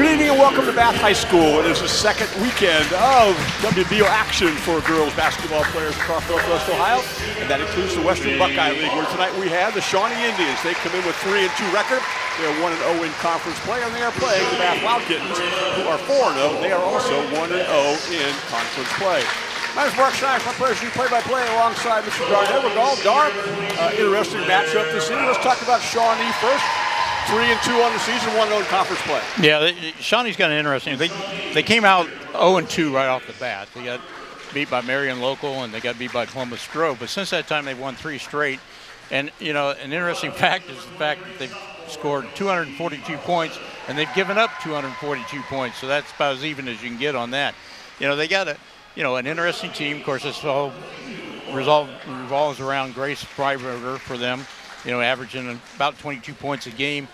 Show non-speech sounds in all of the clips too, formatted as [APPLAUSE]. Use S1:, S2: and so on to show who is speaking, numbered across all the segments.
S1: Good evening and welcome to Bath High School. It is the second weekend of WBO action for girls basketball players across Northwest Ohio, and that includes the Western Buckeye League, where tonight we have the Shawnee Indians. They come in with 3 and 2 record. They are 1 and 0 in conference play, and they are playing the Bath Wildkittens, who are 4 and 0. They are also 1 and 0 in conference play. My name is Mark Stein, front players do play-by-play alongside Mr. Darnell. We're all Dar. Uh, interesting matchup this evening. Let's talk about Shawnee first. Three and two on the season, one in conference play.
S2: Yeah, they, Shawnee's got an interesting. They they came out 0 and 2 right off the bat. They got beat by Marion Local and they got beat by Columbus Grove. But since that time, they've won three straight. And you know, an interesting [LAUGHS] fact is the fact that they've scored 242 points and they've given up 242 points. So that's about as even as you can get on that. You know, they got a you know an interesting team. Of course, this all resolve, revolves around Grace Freiberger for them you know, averaging about 22 points a game.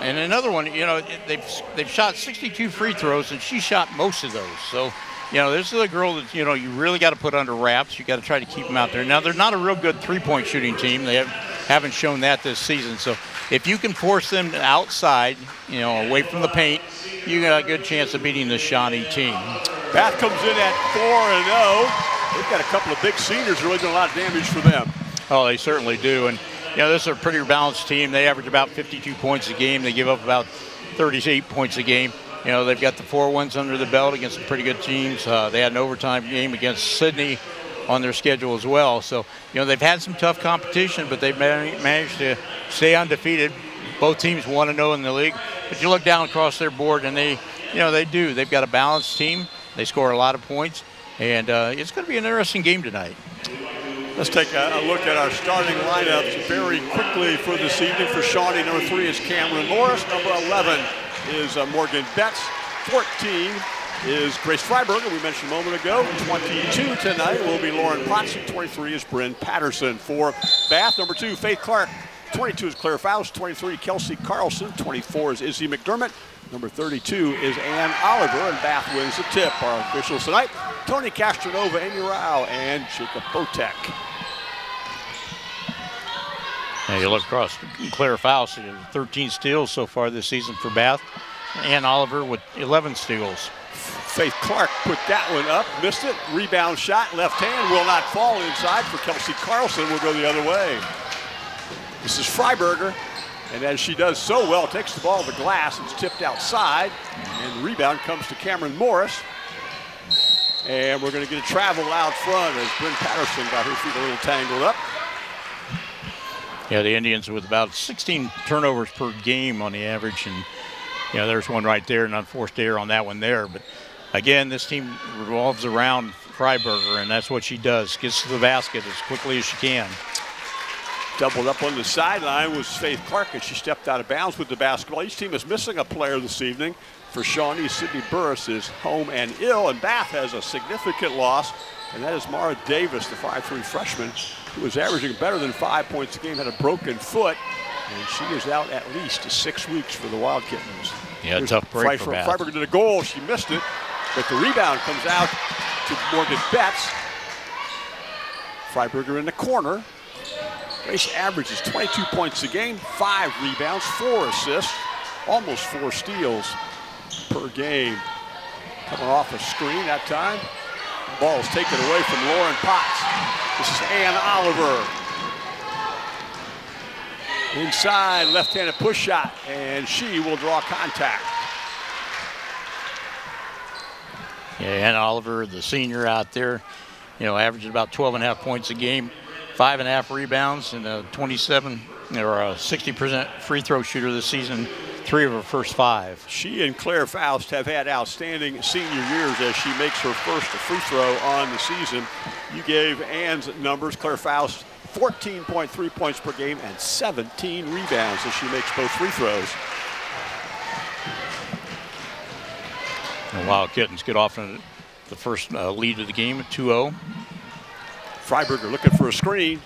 S2: And another one, you know, they've they've shot 62 free throws, and she shot most of those. So, you know, this is a girl that you know you really got to put under wraps. You got to try to keep them out there. Now they're not a real good three-point shooting team. They have, haven't shown that this season. So, if you can force them outside, you know, away from the paint, you got a good chance of beating the Shawnee team.
S1: Bath comes in at four and zero. Oh. They've got a couple of big seniors really doing a lot of damage for them.
S2: Oh, they certainly do. And you know, this is a pretty balanced team. They average about 52 points a game. They give up about 38 points a game. You know, they've got the four wins under the belt against some pretty good teams. Uh, they had an overtime game against Sidney on their schedule as well. So, you know, they've had some tough competition, but they've managed to stay undefeated. Both teams want to know in the league. But you look down across their board, and they, you know, they do. They've got a balanced team. They score a lot of points, and uh, it's going to be an interesting game tonight.
S1: Let's take a, a, look at our starting lineups very quickly for this evening. For Shawnee, number three is Cameron Morris. Number 11 is uh, Morgan Betts. 14 is Grace Freiberger, we mentioned a moment ago. 22 tonight will be Lauren Potson. 23 is Bryn Patterson. For Bath, number two, Faith Clark. 22 is Claire Faust. 23, Kelsey Carlson. 24 is Izzy McDermott. Number 32 is Ann Oliver, and Bath wins the tip. Our officials tonight, Tony Castronova, Amy Rao, and Jacob Botek.
S2: Yeah, you look across Claire Faust, 13 steals so far this season for Bath. Ann Oliver with 11 steals.
S1: Faith Clark put that one up, missed it. Rebound shot, left hand will not fall inside for Kelsey Carlson. Will go the other way. This is Freiberger, and as she does so well, takes the ball to the glass. It's tipped outside, and rebound comes to Cameron Morris. And we're going to get a travel out front as Bryn Patterson got her feet a little tangled up.
S2: Yeah, the Indians with about 16 turnovers per game on the average, and you know there's one right there, an unforced error on that one there. But again, this team revolves around Freiberger, and that's what she does. Gets to the basket as quickly as she can.
S1: Doubled up on the sideline was Faith Clark, and she stepped out of bounds with the basketball. Each team is missing a player this evening. For Shawnee, Sydney Burris is home and ill, and Bath has a significant loss, and that is Mara Davis, the 5'3 freshman who was averaging better than five points a game, had a broken foot, and she is out at least six weeks for the Wild Kittens.
S2: Yeah, Here's tough break
S1: for Bath. Freiberger did a goal. She missed it, but the rebound comes out to Morgan Betts. Freiberger in the corner. Grace averages 22 points a game, five rebounds, four assists, almost four steals per game. Coming off a screen that time. Ball is taken away from Lauren Potts. This is Ann Oliver. Inside, left-handed push shot, and she will draw contact.
S2: Yeah, Ann Oliver, the senior out there, you know, averaging about 12 and a half points a game, five and a half rebounds, and a 27 or a 60% free throw shooter this season three of her first five.
S1: She and Claire Faust have had outstanding senior years as she makes her first free throw on the season. You gave Ann's numbers, Claire Faust 14.3 points per game and 17 rebounds as she makes both free throws.
S2: The Wild Kittens get off in the first uh, lead of the game at 2-0.
S1: Freiberger looking for a screen.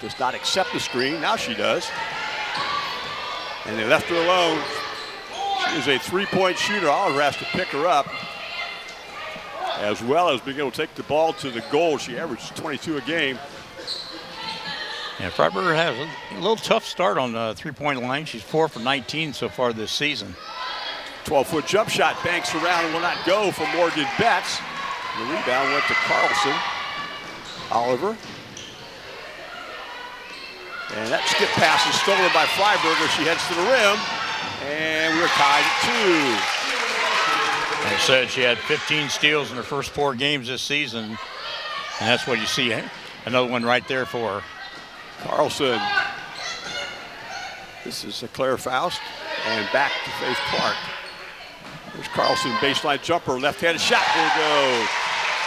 S1: Does not accept the screen. Now she does. And they left her alone. She is a three-point shooter. Oliver has to pick her up. As well as being able to take the ball to the goal. She averages 22 a game.
S2: Yeah, Freiberger has a little tough start on the three-point line. She's four for 19 so far this season.
S1: 12-foot jump shot banks around and will not go for Morgan Betts. The rebound went to Carlson. Oliver. And that skip pass is stolen by Freiberger. She heads to the rim. And we're tied at two.
S2: I said she had 15 steals in her first four games this season. And that's what you see. eh? Another one right there for her.
S1: Carlson. This is Claire Faust. And back to Faith Clark. There's Carlson, baseline jumper, left-handed shot will go.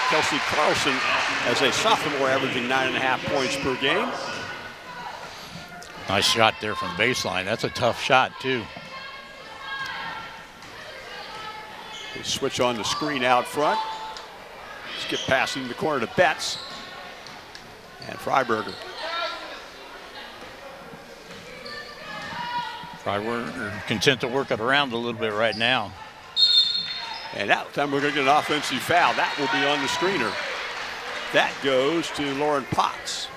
S1: Kelsey Carlson, as a sophomore, averaging nine and a half points per game.
S2: Nice shot there from baseline. That's a tough shot, too.
S1: They switch on the screen out front. Skip passing the corner to Betts. And Freiberger.
S2: Freiberger content to work it around a little bit right now.
S1: And that time we're going to get an offensive foul. That will be on the screener. That goes to Lauren Potts.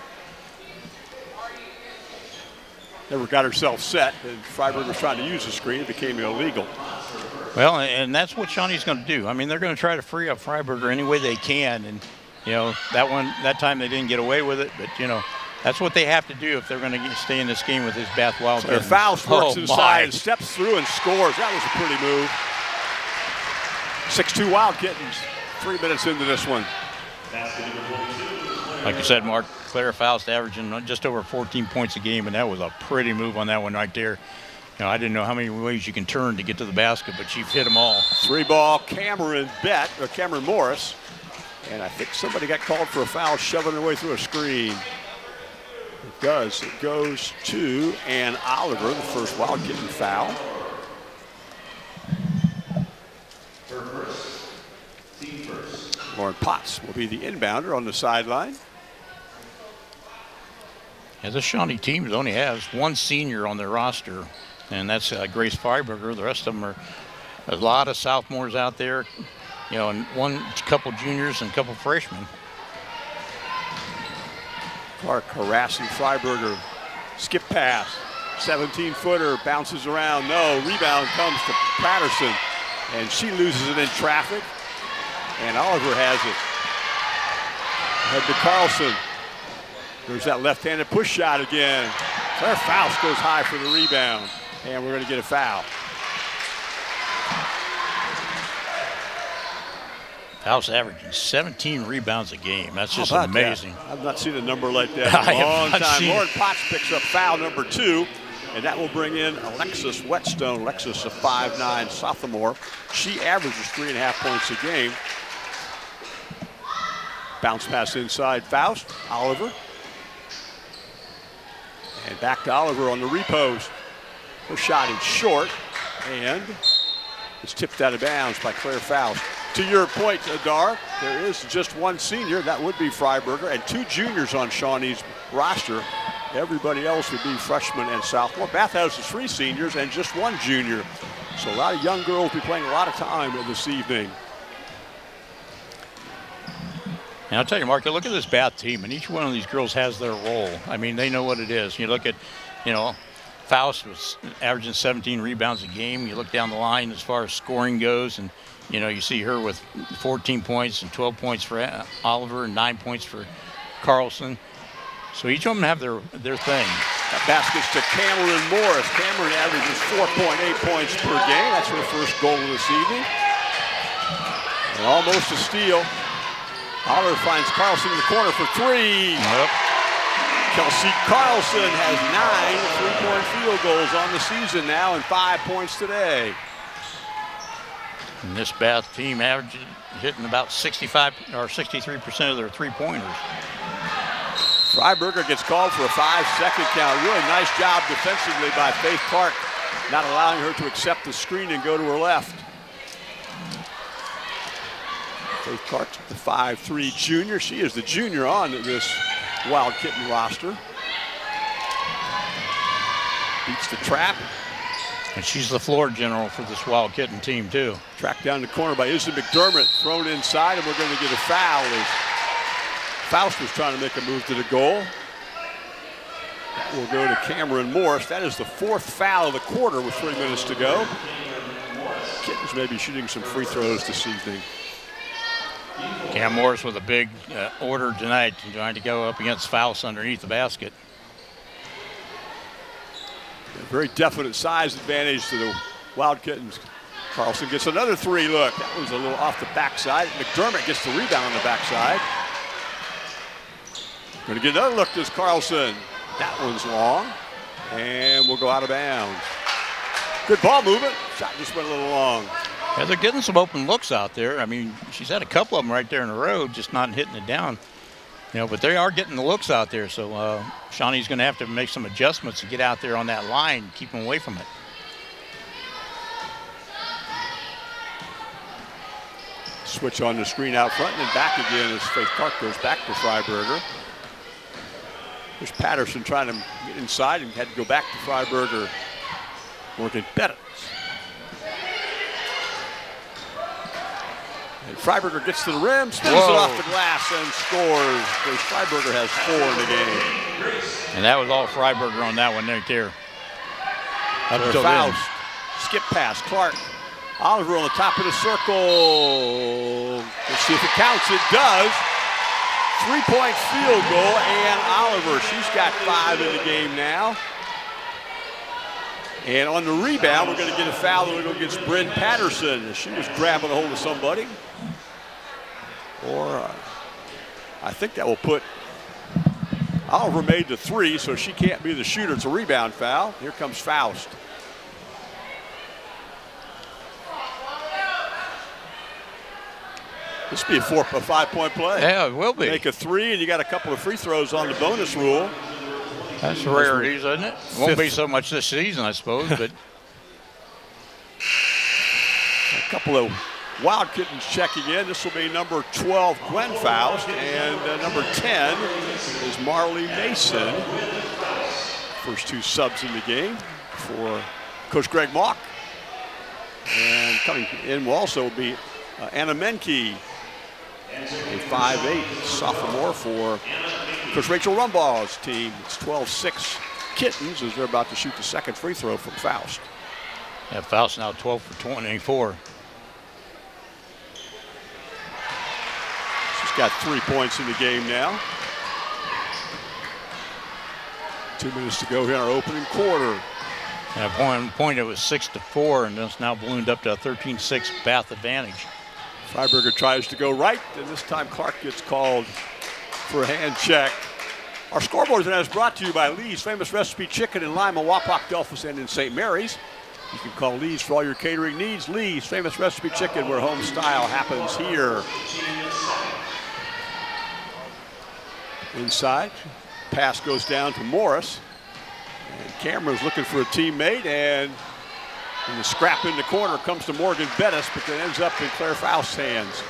S1: Never got herself set, and Freiberg was trying to use the screen. It became illegal.
S2: Well, and that's what Shawnee's going to do. I mean, they're going to try to free up Freiberger any way they can. And, you know, that one, that time they didn't get away with it. But, you know, that's what they have to do if they're going to stay in this game with this Bath Wildcats.
S1: So Faust works [LAUGHS]
S2: oh,
S1: inside
S2: my.
S1: and steps through and scores. That was a pretty move. 6-2 Wild Kittens. Three minutes into this one.
S2: Like you said, Mark, Claire Faust averaging just over 14 points a game, and that was a pretty move on that one right there. You know, I didn't know how many ways you can turn to get to the basket, but she hit them all.
S1: Three ball, Cameron Bet, or Cameron Morris. And I think somebody got called for a foul shoving their way through a screen. It does. It goes to Ann Oliver, the first Wild Kitten foul. Lauren Potts will be the inbounder on the sideline.
S2: Yeah, this Shawnee team only has one senior on their roster, and that's uh, Grace Freiberger. The rest of them are a lot of sophomores out there, you know, and one couple juniors and a couple freshmen.
S1: Clark harassing Freiberger. Skip pass. 17 footer bounces around. No. Rebound comes to Patterson. And she loses it in traffic. And Oliver has it. Head to Carlson. There's that left-handed push shot again. Claire Faust goes high for the rebound. And we're going to get a foul.
S2: Faust averaging 17 rebounds a game. That's just
S1: about that?
S2: amazing.
S1: I've not seen a number like that [LAUGHS] in a long time. Lauren Potts picks up foul number two, and that will bring in Alexis Whetstone. Alexis, a 5'9 sophomore. She averages three and a half points a game. Bounce pass inside Faust. Oliver. And back to Oliver on the repost. Her shot is short, and it's tipped out of bounds by Claire Faust. To your point, Adar, there is just one senior, that would be Freiberger, and two juniors on Shawnee's roster. Everybody else would be freshmen and sophomore. Bathhouse is three seniors and just one junior. So a lot of young girls will be playing a lot of time this evening.
S2: And I'll tell you, Mark, look at this Bath team, and each one of these girls has their role. I mean, they know what it is. You look at, you know, Faust was averaging 17 rebounds a game. You look down the line as far as scoring goes, and, you know, you see her with 14 points and 12 points for Oliver and nine points for Carlson. So each of them have their, their thing.
S1: That basket's to Cameron Morris. Cameron averages 4.8 points per game. That's her first goal of this evening. And almost a steal. Oliver finds Carlson in the corner for three.
S2: Yep.
S1: Kelsey Carlson has nine three-point field goals on the season now and five points today.
S2: And this Bath team averaging hitting about 65 or 63% of their three-pointers.
S1: Freiberger gets called for a five-second count. Really nice job defensively by Faith Park, not allowing her to accept the screen and go to her left. The 5'3 junior. She is the junior on this Wild Kitten roster. Beats the trap.
S2: And she's the floor general for this Wild Kitten team, too.
S1: Tracked down the corner by Izzy McDermott. Thrown inside, and we're going to get a foul as Faust was trying to make a move to the goal. That will go to Cameron Morris. That is the fourth foul of the quarter with three minutes to go. Kittens may be shooting some free throws this evening.
S2: Cam Morris with a big uh, order tonight, trying to go up against Faust underneath the basket.
S1: A very definite size advantage to the Wild Kittens. Carlson gets another three. Look, that was a little off the backside. McDermott gets the rebound on the backside. Going to get another look this Carlson. That one's long. And we'll go out of bounds. Good ball movement. Shot just went a little long.
S2: Yeah, they're getting some open looks out there. I mean, she's had a couple of them right there in the road, just not hitting it down. You know, but they are getting the looks out there. So uh, Shawnee's going to have to make some adjustments to get out there on that line, keep them away from it.
S1: Switch on the screen out front and then back again as Faith Clark goes back to Freiberger. There's Patterson trying to get inside and had to go back to Freiberger. Morgan Bettis. And Freiberger gets to the rim, spins Whoa. it off the glass and scores. Freiberger has four in the game.
S2: And that was all Freiberger on that one right there.
S1: Up so Faust. Skip pass. Clark Oliver on the top of the circle. Let's see if it counts. It does. Three-point field goal, and Oliver, she's got five in the game now. And on the rebound, we're going to get a foul that will go against Bryn Patterson. She was grabbing a hold of somebody. Or uh, I think that will put Oliver made the three, so she can't be the shooter. It's a rebound foul. Here comes Faust. This will be a four, a five-point play.
S2: Yeah, it will be.
S1: Make a three, and you got a couple of free throws on the bonus rule.
S2: That's rarities, isn't it? Won't be so much this season, I suppose, but [LAUGHS]
S1: a couple of Wild Kittens checking in. This will be number 12, Gwen Faust, and uh, number 10 is Marley Mason. First two subs in the game for Coach Greg Mock. And coming in will also be uh, Anna Menke, a 5'8 sophomore for Coach Rachel Rumbaugh's team. It's 12-6 Kittens as they're about to shoot the second free throw from Faust.
S2: Yeah, Faust now 12 for 24.
S1: She's got three points in the game now. Two minutes to go here in our opening quarter.
S2: At one point it was six to four, and it's now ballooned up to a 13-6 Bath advantage.
S1: Freiberger tries to go right, and this time Clark gets called for a hand check. Our scoreboard is brought to you by Lee's Famous Recipe Chicken in Lima, Wapak, Delphos, and in St. Mary's. You can call Lee's for all your catering needs. Lee's Famous Recipe Chicken, where home style happens here. Inside, pass goes down to Morris. And Cameron's looking for a teammate, and and the scrap in the corner comes to Morgan Bettis, but it ends up in Claire Faust's hands.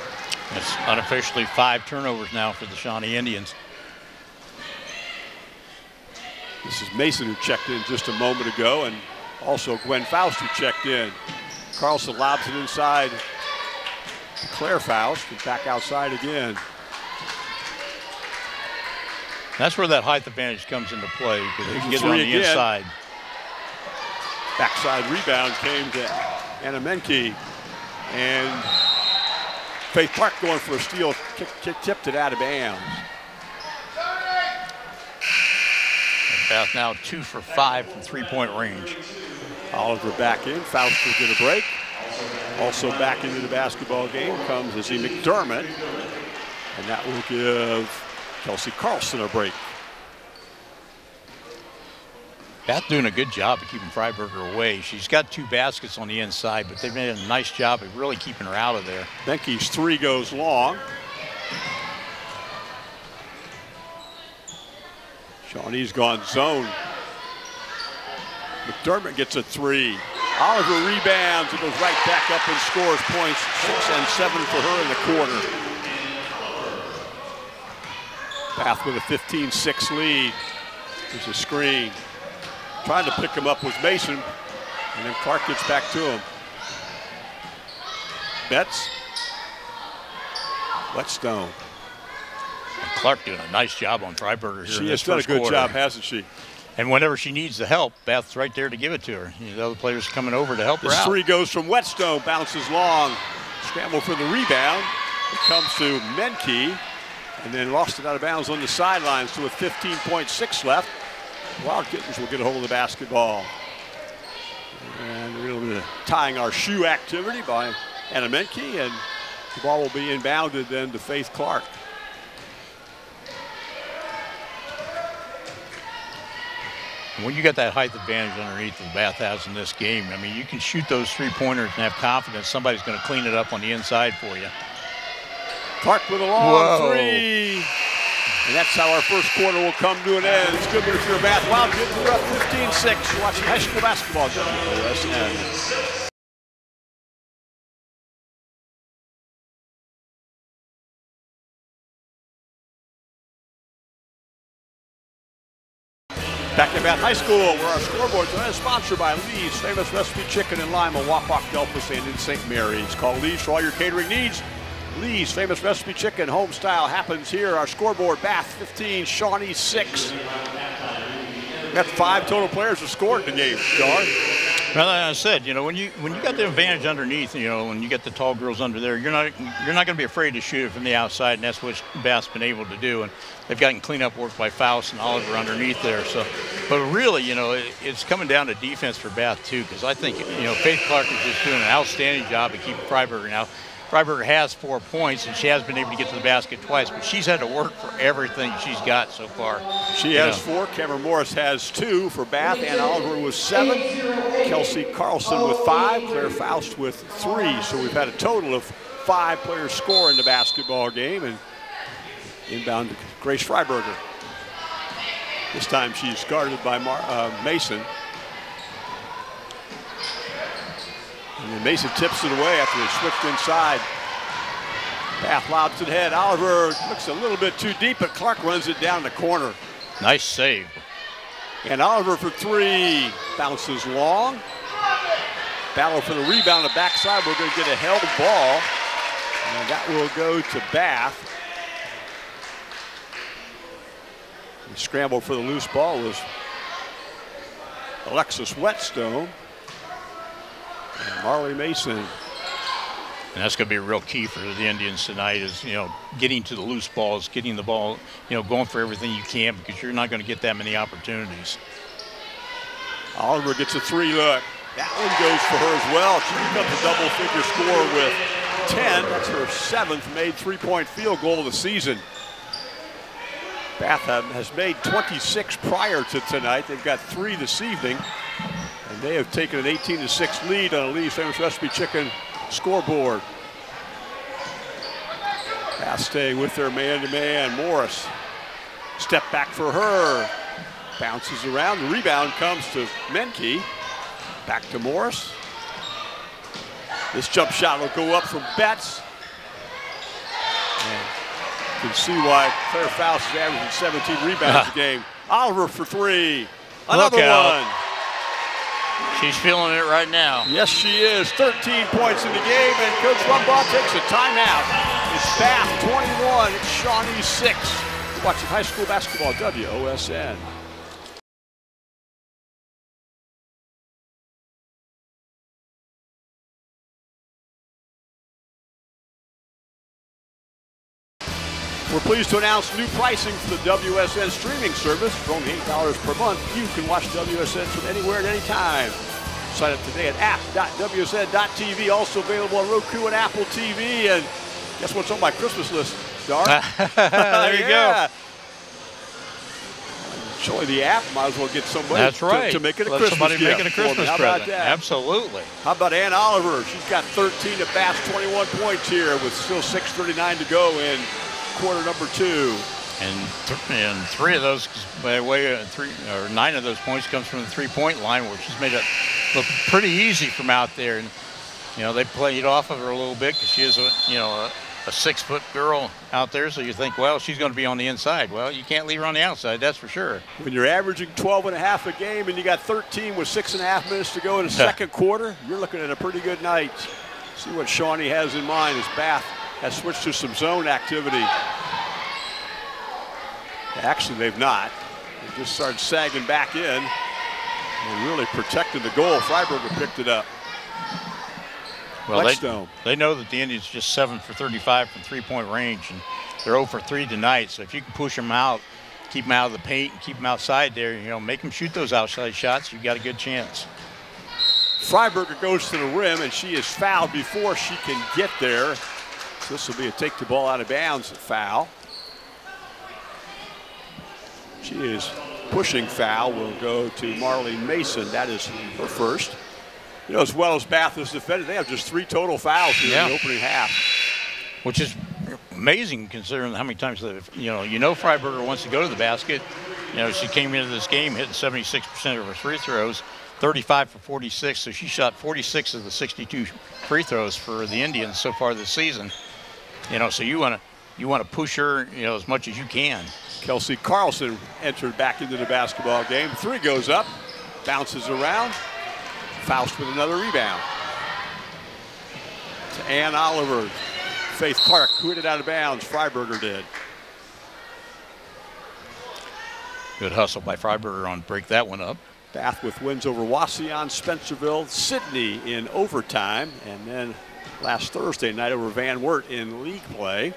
S2: It's unofficially five turnovers now for the Shawnee Indians.
S1: This is Mason who checked in just a moment ago, and also Gwen Faust who checked in. Carlson lobs it inside Claire Faust, and back outside again.
S2: That's where that height advantage comes into play because they can get it on the again. inside.
S1: Backside rebound came to Anna Menke. And Faith Park going for a steal, kick, kick, tipped it out of bounds.
S2: Bath now two for five from three-point range.
S1: Oliver back in. Faust will get a break. Also back into the basketball game comes Izzy McDermott. And that will give Kelsey Carlson a break.
S2: Bath doing a good job of keeping Freiberger away. She's got two baskets on the inside, but they've made a nice job of really keeping her out of there.
S1: Menke's three goes long. Shawnee's gone zone. McDermott gets a three. Oliver rebounds and goes right back up and scores points. Six and seven for her in the quarter. Bath with a 15-6 lead. There's a screen. Trying to pick him up was Mason, and then Clark gets back to him. Betts. Whetstone.
S2: Clark doing a nice job on Freiberger here.
S1: She has done a good
S2: quarter.
S1: job, hasn't she?
S2: and whenever she needs the help, Beth's right there to give it to her. You know, the other players coming over to help
S1: this
S2: her out.
S1: three goes from Whetstone, bounces long, scramble for the rebound. It comes to Menke, and then lost it out of bounds on the sidelines to with 15.6 left. Wild Kittens will get a hold of the basketball. And a little bit of tying our shoe activity by Anna Menke, and the ball will be inbounded then to Faith Clark.
S2: when you got that height advantage underneath the Bath has in this game, I mean, you can shoot those three pointers and have confidence somebody's going to clean it up on the inside for you.
S1: Clark with a long
S2: Whoa.
S1: three. And that's how our first quarter will come to an end. It's good if you're a Bath Wildcats. We're up 15-6. You're watching high school basketball. WSN. Back at Bath High School, where our scoreboards are sponsored by Lee's Famous Recipe Chicken in Lima, Wapak, Delphos, and in St. Mary's. Call Lee's for all your catering needs. Lee's Famous Recipe Chicken home style happens here. Our scoreboard, Bath 15, Shawnee 6. We got five total players who scored in the game, Dar.
S2: Well, like I said, you know, when you when you got the advantage underneath, you know, when you get the tall girls under there, you're not you're not going to be afraid to shoot it from the outside, and that's what Bath's been able to do. And they've gotten cleanup work by Faust and Oliver underneath there. So, but really, you know, it, it's coming down to defense for Bath too, because I think you know Faith Clark is just doing an outstanding job of keeping Freiberger now. Freiberger has four points, and she has been able to get to the basket twice, but she's had to work for everything she's got so far.
S1: She
S2: You
S1: has
S2: know.
S1: four. Cameron Morris has two for Bath. Ann Oliver with seven. Kelsey Carlson with five. Claire Faust with three. So we've had a total of five players score in the basketball game. And inbound to Grace Freiberger. This time she's guarded by Mar- uh, Mason. And then Mason tips it away after they switched inside. Bath lobs it ahead. Oliver looks a little bit too deep, but Clark runs it down the corner.
S2: Nice save.
S1: And Oliver for three. Bounces long. Battle for the rebound the backside. We're going to get a held ball. And that will go to Bath. The scramble for the loose ball was Alexis Whetstone. And Marley Mason.
S2: And that's going to be a real key for the Indians tonight is, you know, getting to the loose balls, getting the ball, you know, going for everything you can because you're not going to get that many opportunities.
S1: Oliver gets a three look. That one goes for her as well. She becomes a double figure score with 10. That's her seventh made three point field goal of the season. Bath um, has made 26 prior to tonight. They've got three this evening. And they have taken an 18 to 6 lead on a Lee's Famous Recipe Chicken scoreboard. Bath staying with their man to man. Morris. Step back for her. Bounces around. The rebound comes to Menke. Back to Morris. This jump shot will go up from Betts. And you can see why Claire Faust is averaging 17 rebounds a [LAUGHS] game. Oliver for three. Another one.
S2: She's feeling it right now.
S1: Yes, she is. 13 points in the game, and Coach Rumbaugh takes a timeout. It's Bath 21, it's Shawnee 6. Watching high school basketball, WOSN. We're pleased to announce new pricing for the WSN streaming service. For only $8 per month, you can watch WSN from anywhere at any time. Sign up today at app.wsn.tv. Also available on Roku and Apple TV. And guess what's on my Christmas list, Dar? [LAUGHS]
S2: there you [LAUGHS]
S1: Yeah. Surely the app might as well get somebody
S2: That's
S1: to-
S2: right.
S1: to, make it a
S2: Let
S1: Christmas
S2: somebody
S1: gift.
S2: make it a. Christmas
S1: How about that?
S2: Absolutely.
S1: How about Ann Oliver? She's got 13 at bats, 21 points here with still 6.39 to go in quarter number two.
S2: And, th- and three of those, by the way, uh, three or nine of those points comes from the three-point line, which she's made it look pretty easy from out there. And you know they played off of her a little bit because she is a you know a, a six-foot girl out there. So you think, well, she's going to be on the inside. Well, you can't leave her on the outside, that's for sure.
S1: When you're averaging 12 and a half a game and you got 13 with six and a half minutes to go in the [LAUGHS] second quarter, you're looking at a pretty good night. See what Shawnee has in mind as Bath has switched to some zone activity. Actually, they've not. They just started sagging back in and really protected the goal. Freiberger picked it up.
S2: Well, they, they know that the Indians just seven for 35 from three-point range, and they're 0 for three tonight. So if you can push them out, keep them out of the paint, and keep them outside there, you know, make them shoot those outside shots, you've got a good chance.
S1: Freiberger goes to the rim, and she is fouled before she can get there. This will be a take the ball out of bounds foul. She is pushing foul. Will go to Marlene Mason. That is her first. You know, as well as Bath has defended, they have just three total fouls here in the opening half.
S2: which is amazing considering how many times the you know you know Freiberger wants to go to the basket. You know she came into this game hitting 76% of her free throws, 35 for 46, so she shot 46 of the 62 free throws for the Indians so far this season. You know, so you want to you want to push her you know as much as you can.
S1: Kelsey Carlson entered back into the basketball game. Three goes up, bounces around. Faust with another rebound. To Ann Oliver. Faith Clark, who hit it out of bounds. Freiberger did.
S2: Good hustle by Freiberger on break that one up.
S1: Bath with wins over Wauseon, Spencerville, Sidney in overtime, and then last Thursday night over Van Wert in league play.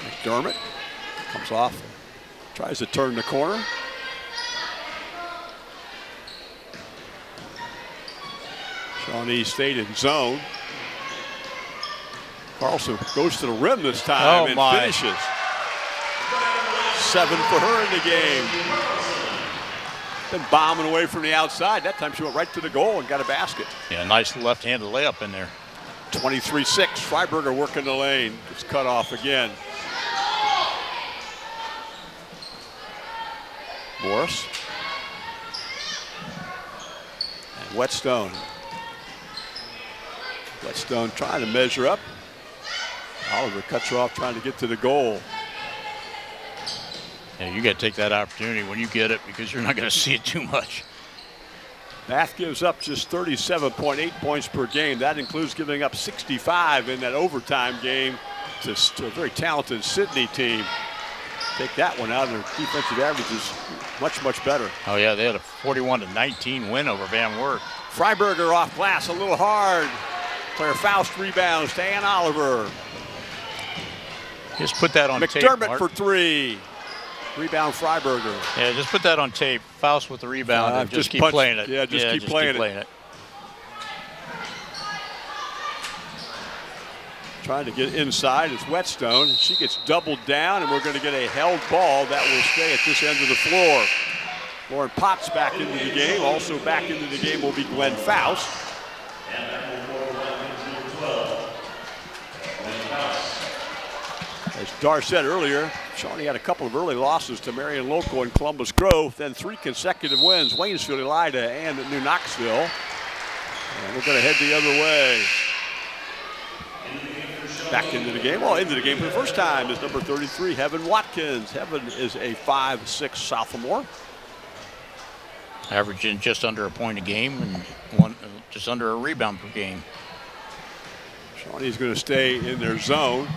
S1: McDermott comes off, tries to turn the corner. Shawnee State in zone. Carlson goes to the rim this time
S2: Oh,
S1: and
S2: my.
S1: finishes. Seven for her in the game. Been bombing away from the outside. That time she went right to the goal and got a basket.
S2: Yeah, nice left-handed layup in there.
S1: 23-6. Freiberger working the lane. It's cut off again. Morris. And Whetstone. Whetstone trying to measure up. Oliver cuts her off trying to get to the goal.
S2: Yeah, you got to take that opportunity when you get it because you're not going [LAUGHS] to see it too much.
S1: Bath gives up just 37.8 points per game. That includes giving up 65 in that overtime game to, to a very talented Sidney team. Take that one out, of their defensive average is much, much better.
S2: Oh yeah, they had a 41 to 19 win over Van Wert.
S1: Freiberger off glass, a little hard. Claire Faust rebounds to Ann Oliver.
S2: Just put that on tape.
S1: McDermott
S2: Mark.
S1: for three. Rebound Freiberger.
S2: Yeah, just put that on tape. Faust with the rebound
S1: Uh,
S2: and just,
S1: just
S2: keep
S1: punch-
S2: playing it.
S1: yeah, just keep playing it.
S2: playing, it.
S1: Trying to get inside is Whetstone. She gets doubled down, and we're going to get a held ball that will stay at this end of the floor. Lauren Potts back into the game. Also back into the game will be Glenn Faust. As Dar said earlier, Shawnee had a couple of early losses to Marion Local and Columbus Grove, then three consecutive wins, Waynesville, Elida, and New Knoxville. And we're going to head the other way. Back into the game. Well, into the game for the first time is number 33, Heaven Watkins. Heaven is a 5'6 sophomore.
S2: Averaging just under a point a game and one just under a rebound per game.
S1: Shawnee's going to stay in their zone.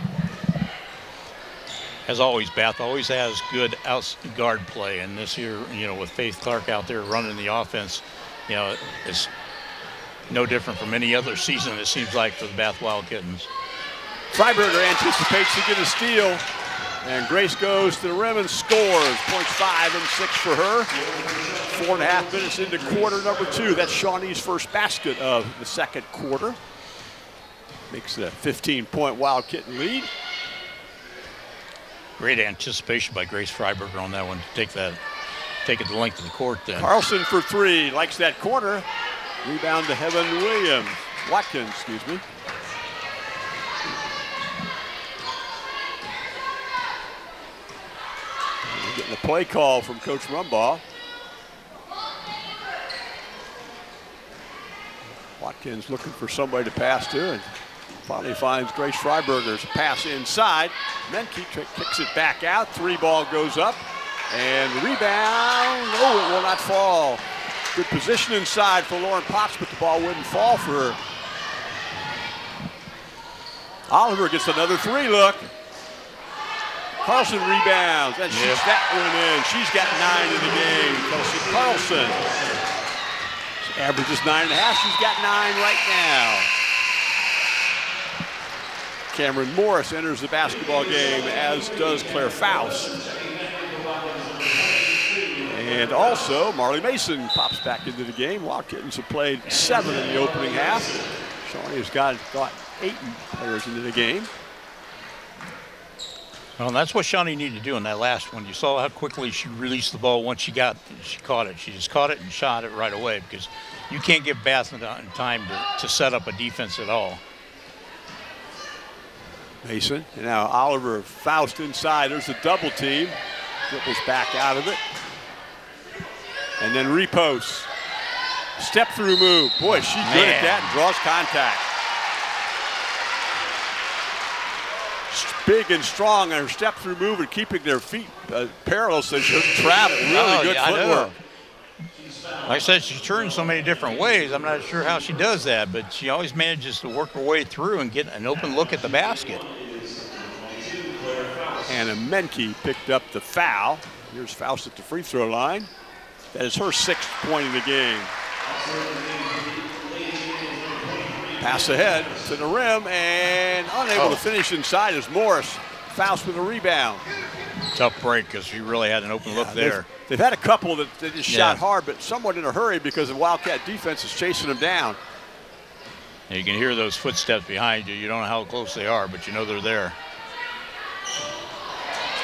S2: As always, Bath always has good out guard play, and this year, you know, with Faith Clark out there running the offense, you know, it's no different from any other season. It seems like for the Bath Wild Kittens.
S1: Freiberger anticipates to get a steal. And Grace goes to the rim and scores. Points five and six for her. Four and a half minutes into quarter number two. That's Shawnee's first basket of the second quarter. Makes a 15-point Wild Kitten lead.
S2: Great anticipation by Grace Freiberger on that one to take that, take it the length of the court. Then
S1: Carlson for three. Likes that corner. Rebound to Heaven Williams. Watkins, excuse me. Getting a play call from Coach Rumbaugh. Watkins looking for somebody to pass to and finally finds Grace Freiberger's pass inside. Menke tri- kicks it back out. Three ball goes up and rebound. Oh, it will not fall. Good position inside for Lauren Potts, but the ball wouldn't fall for her. Oliver gets another three look. Carlson rebounds, and
S2: Yep.
S1: shoots that one in. She's got nine in the game. Kelsey Carlson averages nine and a half. She's got nine right now. Cameron Morris enters the basketball game, as does Claire Faust. And also, Marley Mason pops back into the game. Wild Kittens have played seven in the opening half. Shawnee has got, got eight players into the game.
S2: Well, that's what Shawnee needed to do in that last one. You saw how quickly she released the ball once she got she caught it. She just caught it and shot it right away because you can't give Bath time to, to set up a defense at all.
S1: Mason. And now Oliver Faust inside. There's a double team. Dribbles back out of it. And then reposts. Step through move. Boy, she's good at that and draws contact. Big and strong on her step through move and keeping their feet uh, parallel so she doesn't travel. Really
S2: Oh,
S1: good
S2: yeah,
S1: footwork.
S2: Like I said, she turns so many different ways. I'm not sure how she does that, but she always manages to work her way through and get an open look at the basket.
S1: Anna Menke picked up the foul. Here's Faust at the free throw line. That is her sixth point in the game. Pass ahead to the rim and unable
S2: Oh.
S1: to finish inside is Morris. Faust with a rebound.
S2: Tough break because she really had an open look
S1: They've-
S2: there.
S1: They've, had a couple that they just shot hard, but somewhat in a hurry because the Wildcat defense is chasing them down.
S2: And you can hear those footsteps behind you. You don't know how close they are, but you know they're there.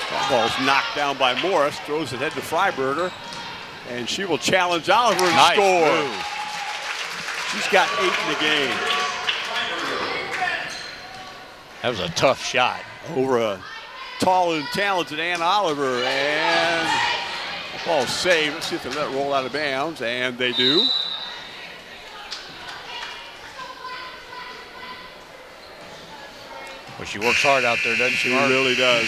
S1: That ball's knocked down by Morris, throws it head to Freiberger, and she will challenge Oliver and
S2: Nice
S1: score.
S2: move.
S1: She's got eight in the game.
S2: That was a tough shot.
S1: over a tall and talented Ann Oliver, and the ball's saved. Let's see if they let it roll out of bounds, and they do.
S2: Well, she works hard out there, doesn't she?
S1: She
S2: Mark?
S1: really does.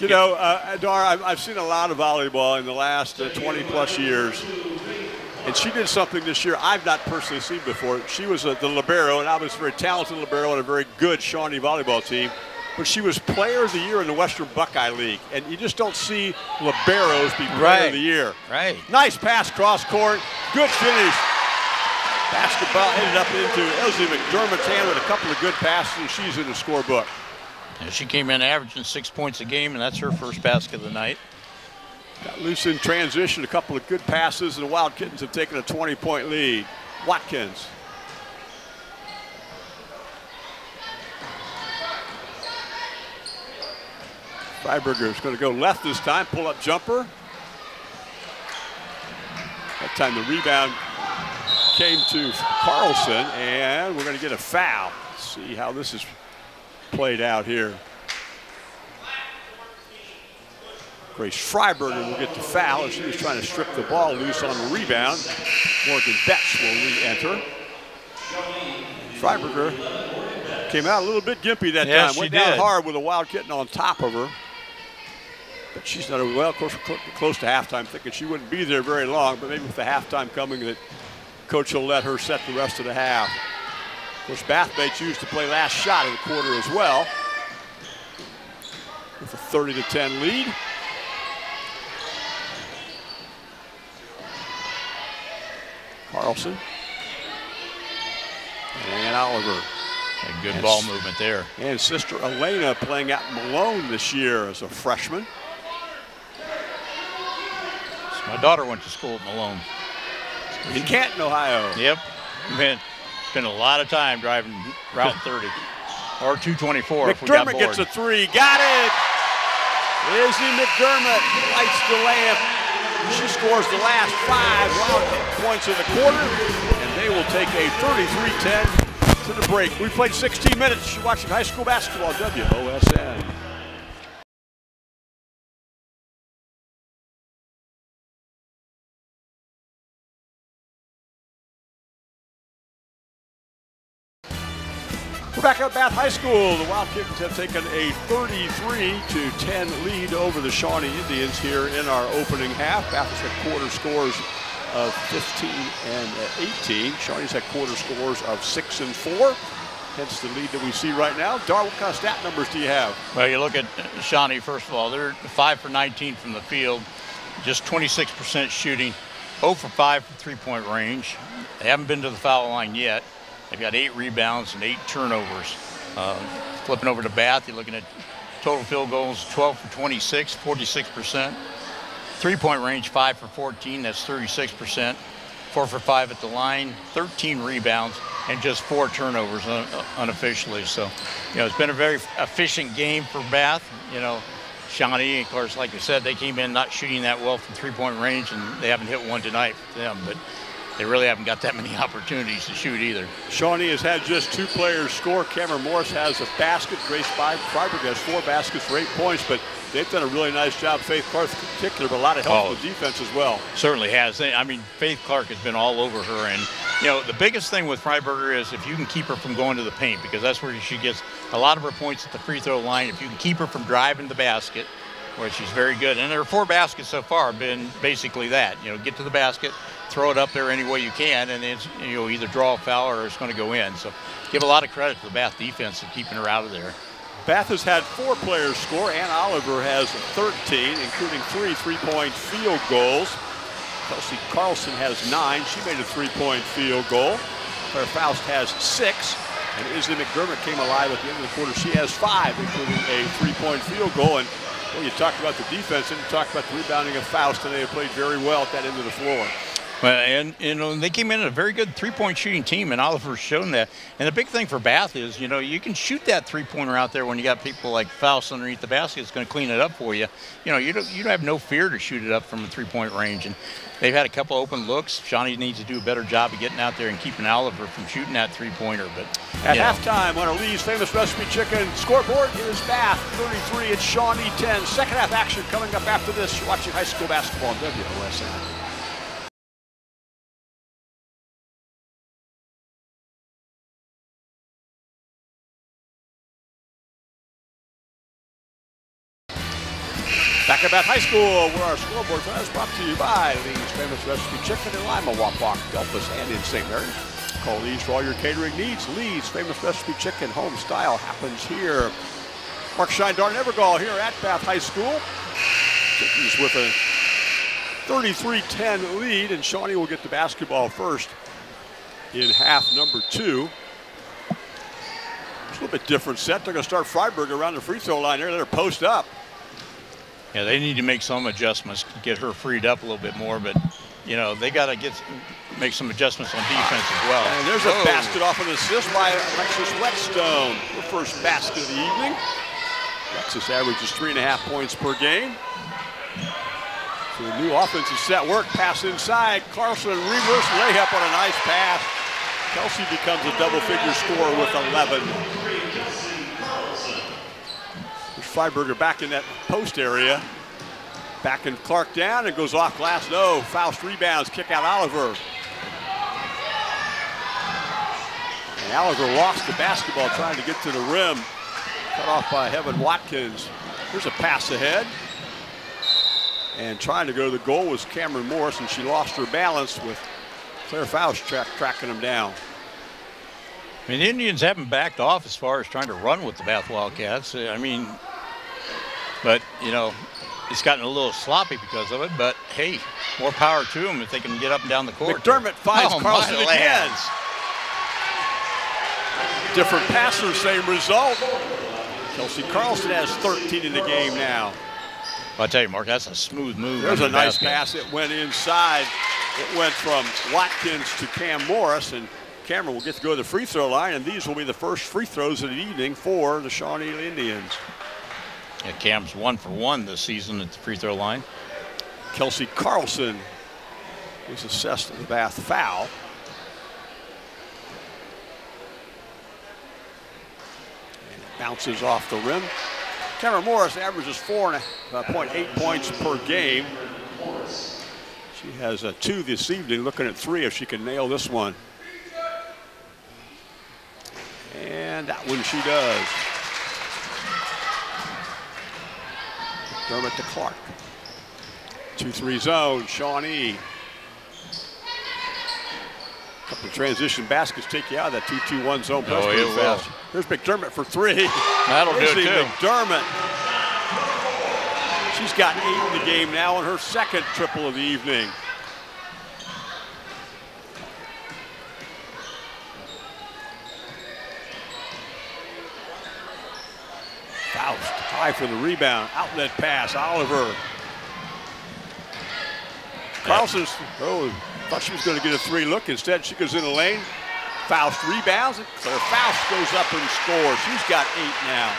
S1: You know, uh, Dar, I've, I've seen a lot of volleyball in the last uh, 20 plus years. And she did something this year I've not personally seen before. She was uh, the libero, and obviously a very talented libero and a very good Shawnee volleyball team. But she was Player of the Year in the Western Buckeye League, and you just don't see liberos be Player
S2: Right.
S1: of the Year.
S2: Right.
S1: Nice pass cross court, good finish. Basketball ended up into Elsie McDermott's hand with a couple of good passes, and she's in the scorebook.
S2: And she came in averaging six points a game, and that's her first basket of the night.
S1: Got loose in transition, a couple of good passes, and the Wild Kittens have taken a 20-point lead. Watkins. Freiberger is going to go left this time, pull up jumper. That time the rebound came to Carlson, and we're going to get a foul. Let's see how this is played out here. Grace Freiberger will get the foul as she was trying to strip the ball loose on the rebound. Morgan Betts will re-enter. Freiberger came out a little bit gimpy that
S2: Yes,
S1: time.
S2: she
S1: Went down
S2: did.
S1: hard with a wild kitten on top of her. But she's not well, of course, we're close to halftime, thinking she wouldn't be there very long. But maybe with the halftime coming, that coach will let her set the rest of the half. Of course, Bath Bay used to play last shot of the quarter as well, with a 30 to 10 lead. Carlson. And Oliver.
S2: A good
S1: Yes.
S2: ball movement there.
S1: And sister Elena playing at Malone this year as a freshman.
S2: My daughter went to school at Malone.
S1: In Canton, Ohio.
S2: Yep. Spent a lot of time driving Route [LAUGHS] 30 or 224 if we got
S1: McDermott
S2: bored.
S1: gets a three. Got it. Izzy McDermott lights the lamp. She scores the last five wild points of the quarter, and they will take a 33-10 to the break. We played 16 minutes. You're watching high school basketball, WOSN. We're back at Bath High School. The Wild Kittens have taken a 33 to 10 lead over the Shawnee Indians here in our opening half. Bath has had quarter scores of 15 and uh, 18. Shawnee's had quarter scores of 6 and 4. hence the lead that we see right now. Dar, what kind of stat numbers do you have?
S2: Well, you look at Shawnee, first of all, they're 5 for 19 from the field, just 26% shooting, 0 for 5 from three point range. They haven't been to the foul line yet. They've got eight rebounds and eight turnovers. Uh, flipping over to Bath, you're looking at total field goals 12 for 26, 46%. Three point range, 5 for 14, that's 36%. 4 for 5 at the line, 13 rebounds, and just four turnovers un- unofficially. So, you know, it's been a very efficient game for Bath. You know, Shawnee, of course, like I said, they came in not shooting that well from three point range, and they haven't hit one tonight for them. But they really haven't got that many [LAUGHS] opportunities to shoot either.
S1: Shawnee has had just two players score. Cameron Morris has a basket. Grace Freiberg has four baskets for eight points, but they've done a really nice job. Faith Clark in particular, but a lot of help oh, the defense as well.
S2: Certainly has. I mean, Faith Clark has been all over her. And, you know, the biggest thing with Freiberger is if you can keep her from going to the paint, because that's where she gets a lot of her points at the free throw line. If you can keep her from driving the basket, where she's very good. And her four baskets so far have been basically that. You know, get to the basket, throw it up there any way you can, and then you know either draw a foul or it's going to go in. So give a lot of credit to the Bath defense for keeping her out of there.
S1: Bath has had four players score. Ann Oliver has 13, including three three-point field goals. Kelsey Carlson has nine. She made a three-point field goal. Claire Faust has six. And Isley McDermott came alive at the end of the quarter. She has five, including a three-point field goal. And well, you talked about the defense and you talked about the rebounding of Faust, and they have played very well at that end of the floor.
S2: Well, and you know they came in a very good three-point shooting team, and Oliver's shown that. And the big thing for Bath is, you know, you can shoot that three-pointer out there when you got people like Faust underneath the basket. It's going to clean it up for you. You know, you don't you don't have no fear to shoot it up from a three-point range. And they've had a couple open looks. Shawnee needs to do a better job of getting out there and keeping Oliver from shooting that three-pointer. But
S1: at halftime, on of Lee's famous recipe chicken scoreboard is Bath 33. It's Shawnee 10. Second half action coming up after this. You're watching high school basketball on WOSN. High School, where our scoreboard is brought to you by Lee's Famous Recipe Chicken in Lima, Wapak, Delphos, and in St. Mary's. Call Lee's for all your catering needs. Lee's Famous Recipe Chicken, home style, happens here. Mark Shine, Darn Evergall here at Bath High School. Chickens with a 33-10 lead, and Shawnee will get the basketball first in half number two. It's a little bit different set. They're going to start Freiberg around the free throw line there. They're post up.
S2: Yeah, they need to make some adjustments to get her freed up a little bit more, but you know they got to get make some adjustments on defense as well.
S1: And there's a basket off an assist by Alexis Whetstone, her first basket of the evening. Alexis averages three and a half points per game. So the new offensive set work, pass inside. Carlson reverse layup on a nice pass. Kelsey becomes a double-figure scorer with 11. Freiberger back in that post area. Back Backing Clark down and goes off glass. No, Faust rebounds, kick out Oliver. And Oliver lost the basketball trying to get to the rim. Cut off by Heaven Watkins. Here's a pass ahead. And trying to go to the goal was Cameron Morris, and she lost her balance with Claire Faust track, tracking him down.
S2: I mean, the Indians haven't backed off as far as trying to run with the Bath Wildcats. I mean, but, you know, it's gotten a little sloppy because of it. But, hey, more power to them if they can get up and down the court.
S1: McDermott finds oh, Carlson again. Different passer, same result. Kelsey Carlson has 13 in the game now.
S2: Well, I tell you, Mark, that's a smooth move.
S1: There's a
S2: the
S1: nice
S2: basket.
S1: pass. It went inside. It went from Watkins to Cam Morris, and Cameron will get to go to the free throw line, and these will be the first free throws of the evening for the Shawnee Indians.
S2: Yeah, Cam's one for one this season at the free throw line.
S1: Kelsey Carlson was assessed the Bath foul. And it bounces off the rim. Cameron Morris averages four and a, uh, point eight points per game. She has a two this evening, looking at three if she can nail this one. And that one she does. Dermott to Clark. 2-3 zone, Shawnee. couple of transition baskets take you out of that 2-2-1 zone. Press
S2: Oh,
S1: pretty
S2: it will.
S1: fast. Here's McDermott for three.
S2: That'll do it, too.
S1: McDermott. She's got eight in the game now and her second triple of the evening. Faust high for the rebound. Outlet pass. Oliver. Carlson's, oh, thought she was going to get a three look. Instead, she goes in the lane. Faust rebounds it. Claire Faust goes up and scores. She's got eight now.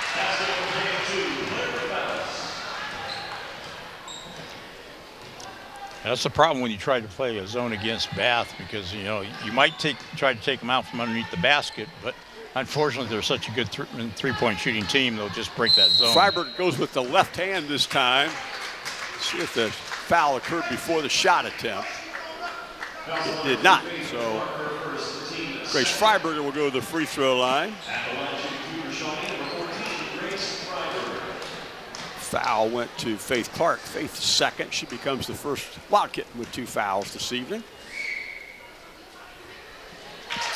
S2: That's the problem when you try to play a zone against Bath because you know you might take try to take them out from underneath the basket, but unfortunately they're such a good th- three-point shooting team they'll just break that zone.
S1: Freiberg goes with the left hand this time. See if the foul occurred before the shot attempt. It did not. So Grace Freiberger will go to the free throw line. Foul went to Faith Clark. Faith second. She becomes the first Wildcat with two fouls this evening.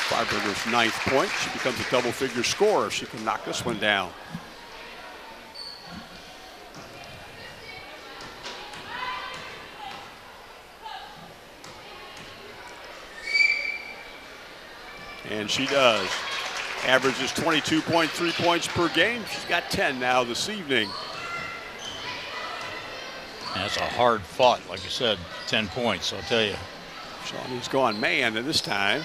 S1: Freiberger's ninth point. She becomes a double figure scorer. She can knock this one down. And she does. Averages 22.3 points per game. She's got 10 now this evening.
S2: That's a hard fought, like you said, 10 points. I'll tell you.
S1: Shawnee's gone man and this time.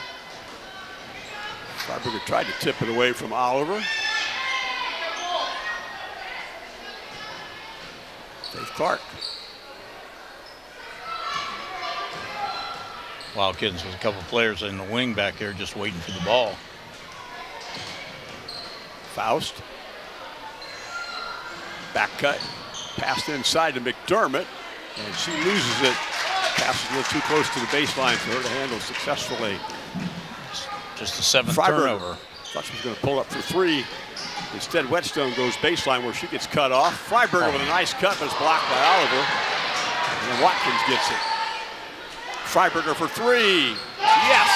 S1: Freiberger tried to tip it away from Oliver. Faith Clark.
S2: Wildcats with a couple players in the wing back there just waiting for the ball.
S1: Faust. Back cut. Passed inside to McDermott. And she loses it. Passes a little too close to the baseline for her to handle successfully.
S2: Just the seventh
S1: Freiberger
S2: turnover.
S1: Thought she was going to pull up for three. Instead, Whetstone goes baseline where she gets cut off. Freiberger with a nice cut, but it's blocked by Oliver. And then Watkins gets it. Freiberger for three. Yes!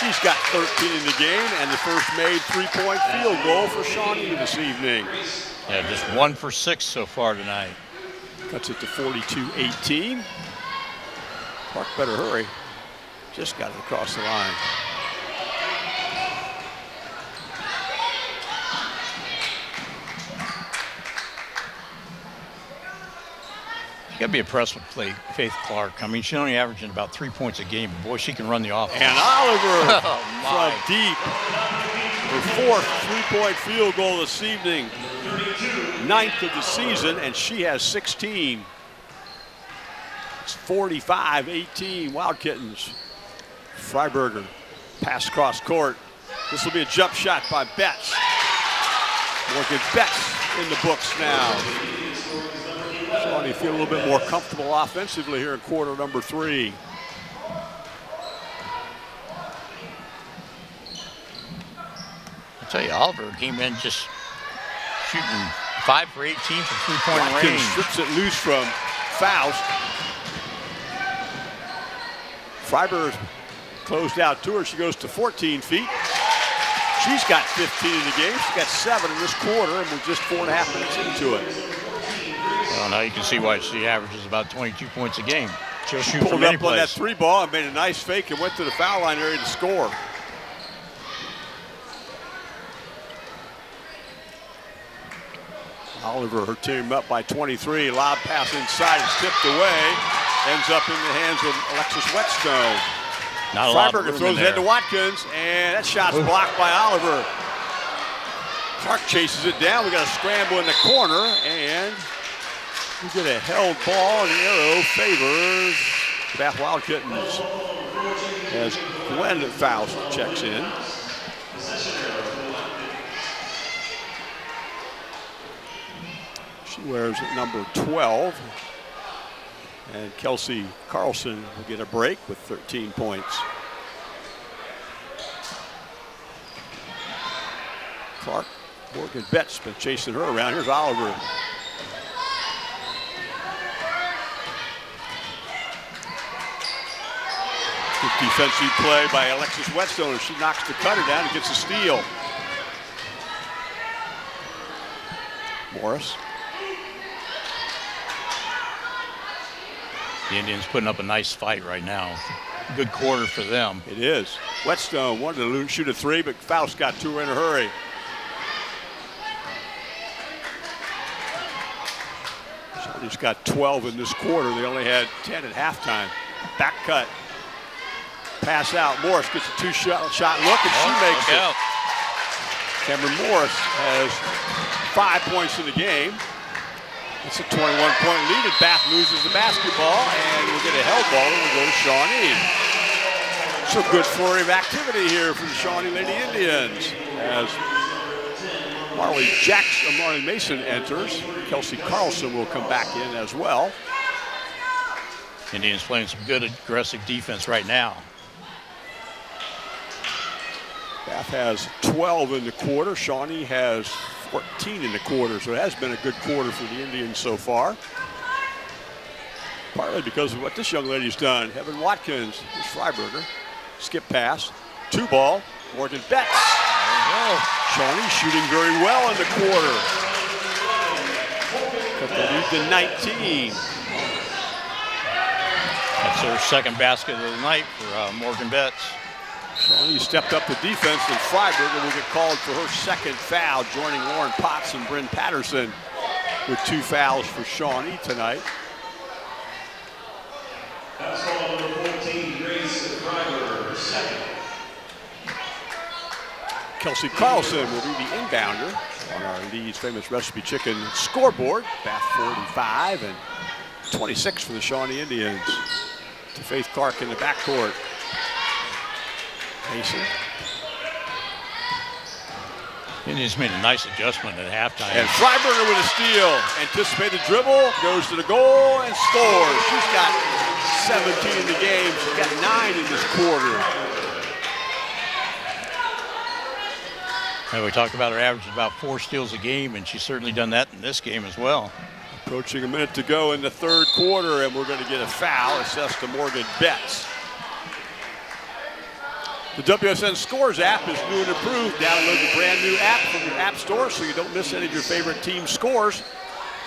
S1: She's got 13 in the game and the first made three-point field goal for Shawnee this evening.
S2: Yeah, just one for six so far tonight.
S1: Cuts it to 42-18. Clark better hurry. Just got it across the line.
S2: You got to be impressed with play, Faith Clark. I mean, she's only averaging about three points a game, but boy, she can run the offense.
S1: And Oliver [LAUGHS]
S2: Oh, my.
S1: from deep. Her fourth three-point field goal this evening. Ninth of the season, and she has 16. It's 45-18 Wild Kittens. Freiberger pass across court. This will be a jump shot by Betts. Morgan Betts in the books now. Shawnee feel a little bit more comfortable offensively here in quarter number three.
S2: I tell you, Oliver came in just shooting five for 18 from three-point range.
S1: strips it loose from Faust. Freiberg closed out to her. She goes to 14 feet. She's got 15 in the game. She's got seven in this quarter, and we're just four and a half minutes into it.
S2: Well, now you can see why she averages about 22 points a game. She'll shoot
S1: Pulled up on that three ball and made a nice fake and went to the foul line area to score. Oliver, her team up by 23. Lob pass inside is tipped away. Ends up in the hands of Alexis Whetstone.
S2: Not a lot of
S1: Freiberger throws it to Watkins, and that shot's blocked by Oliver. Clark chases it down. We got a scramble in the corner, and we get a held ball, and the arrow favors Bath Wild Kittens as Gwen Faust checks in. She wears number 12. And Kelsey Carlson will get a break with 13 points. Clark, Morgan Betts been chasing her around. Here's Oliver. Defensive play by Alexis Whetstone. She knocks the cutter down and gets a steal. Morris.
S2: The Indians putting up a nice fight right now. Good quarter for them.
S1: It is. Whetstone uh, wanted to shoot a three, but Faust got two in a hurry. He's got 12 in this quarter. They only had 10 at halftime. Back cut. Pass out. Morris gets a two-shot shot look, and she
S2: Oh,
S1: makes it. Cameron Morris has five points in the game. It's a 21-point lead, and Bath loses the basketball, and we'll get a held ball, and we'll go to Shawnee. So good flurry of activity here from the Shawnee Lady Indians as Marley Jackson, uh, Marley Mason enters. Kelsey Carlson will come back in as well.
S2: Indians playing some good aggressive defense right now.
S1: Bath has 12 in the quarter. Shawnee has 14 in the quarter, so it has been a good quarter for the Indians so far. Partly because of what this young lady's done. Heaven Watkins, here's Freiberger. Skip pass, two ball, Morgan Betts. Shawnee shooting very well in the quarter. Cut the lead to 19.
S2: That's their second basket of the night for uh, Morgan Betts.
S1: Shawnee stepped up the defense, and Freiberger will get called for her second foul, joining Lauren Potts and Bryn Patterson with two fouls for Shawnee tonight.
S3: That's call number 14, Grace Freiberger, second.
S1: Kelsey Carlson will be the inbounder on our Lee's famous recipe chicken scoreboard. Bath 45 and 26 for the Shawnee Indians. To Faith Clark in the backcourt. Mason
S2: Indians made a nice adjustment at halftime.
S1: and Freiberger with a steal. Anticipated dribble, goes to the goal and scores. She's got 17 in the game. She's got nine in this quarter.
S2: And we talked about her average about four steals a game, and she's certainly done that in this game as well.
S1: Approaching a minute to go in the third quarter, and we're going to get a foul assessed to Morgan Betts. The WSN Scores app is new and improved. Download the brand new app from your app store so you don't miss any of your favorite team scores.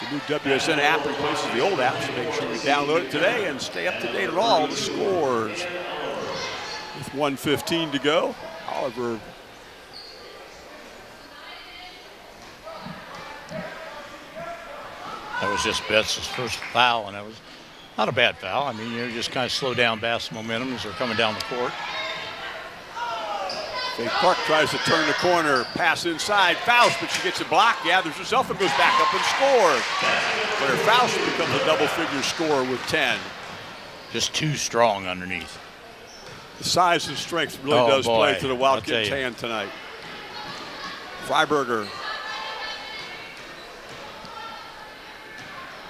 S1: The new WSN app replaces the old app, so make sure you download it today and stay up to date on all the scores. With 115 to go, Oliver
S2: That was just Betts' first foul, and that was not a bad foul. I mean, you just kind of slow down Bath's momentum as they're coming down the court.
S1: Faith Clark tries to turn the corner, pass inside, Faust, but she gets a block, gathers herself, and goes back up and scores. But her Faust becomes a double-figure score with 10.
S2: Just too strong underneath.
S1: The size and strength really
S2: Oh,
S1: does play to the Wildcats' hand tonight. Freiberger.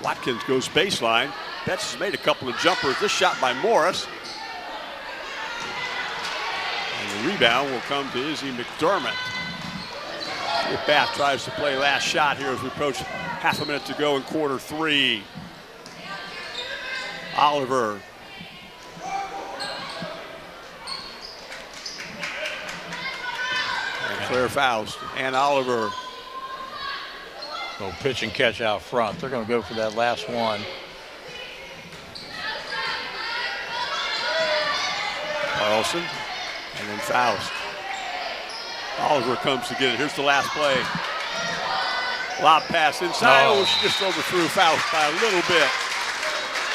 S1: Watkins goes baseline. Betts has made a couple of jumpers. This shot by Morris. And the rebound will come to Izzy McDermott. Bath tries to play last shot here as we approach half a minute to go in quarter three. Oliver And Claire Faust and Oliver.
S2: So pitch and catch out front. They're going to go for that last one.
S1: Carlson Faust. Oliver comes to get it. Here's the last play. Lob pass inside.
S2: No.
S1: Oh, she just overthrew Faust by a little bit.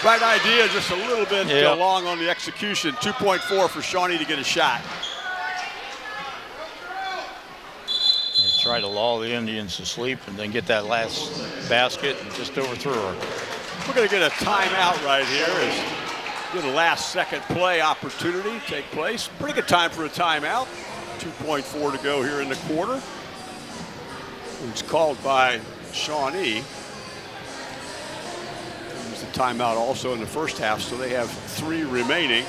S1: Right idea, just a little bit uh, long on the execution. 2.4 for Shawnee to get a shot.
S2: They try to lull the Indians to sleep and then get that last basket and just overthrew her.
S1: We're going to get a timeout right here get a last second play opportunity take place. Pretty good time for a timeout. 2.4 to go here in the quarter. It's called by Shawnee. There's a timeout also in the first half, so they have three remaining.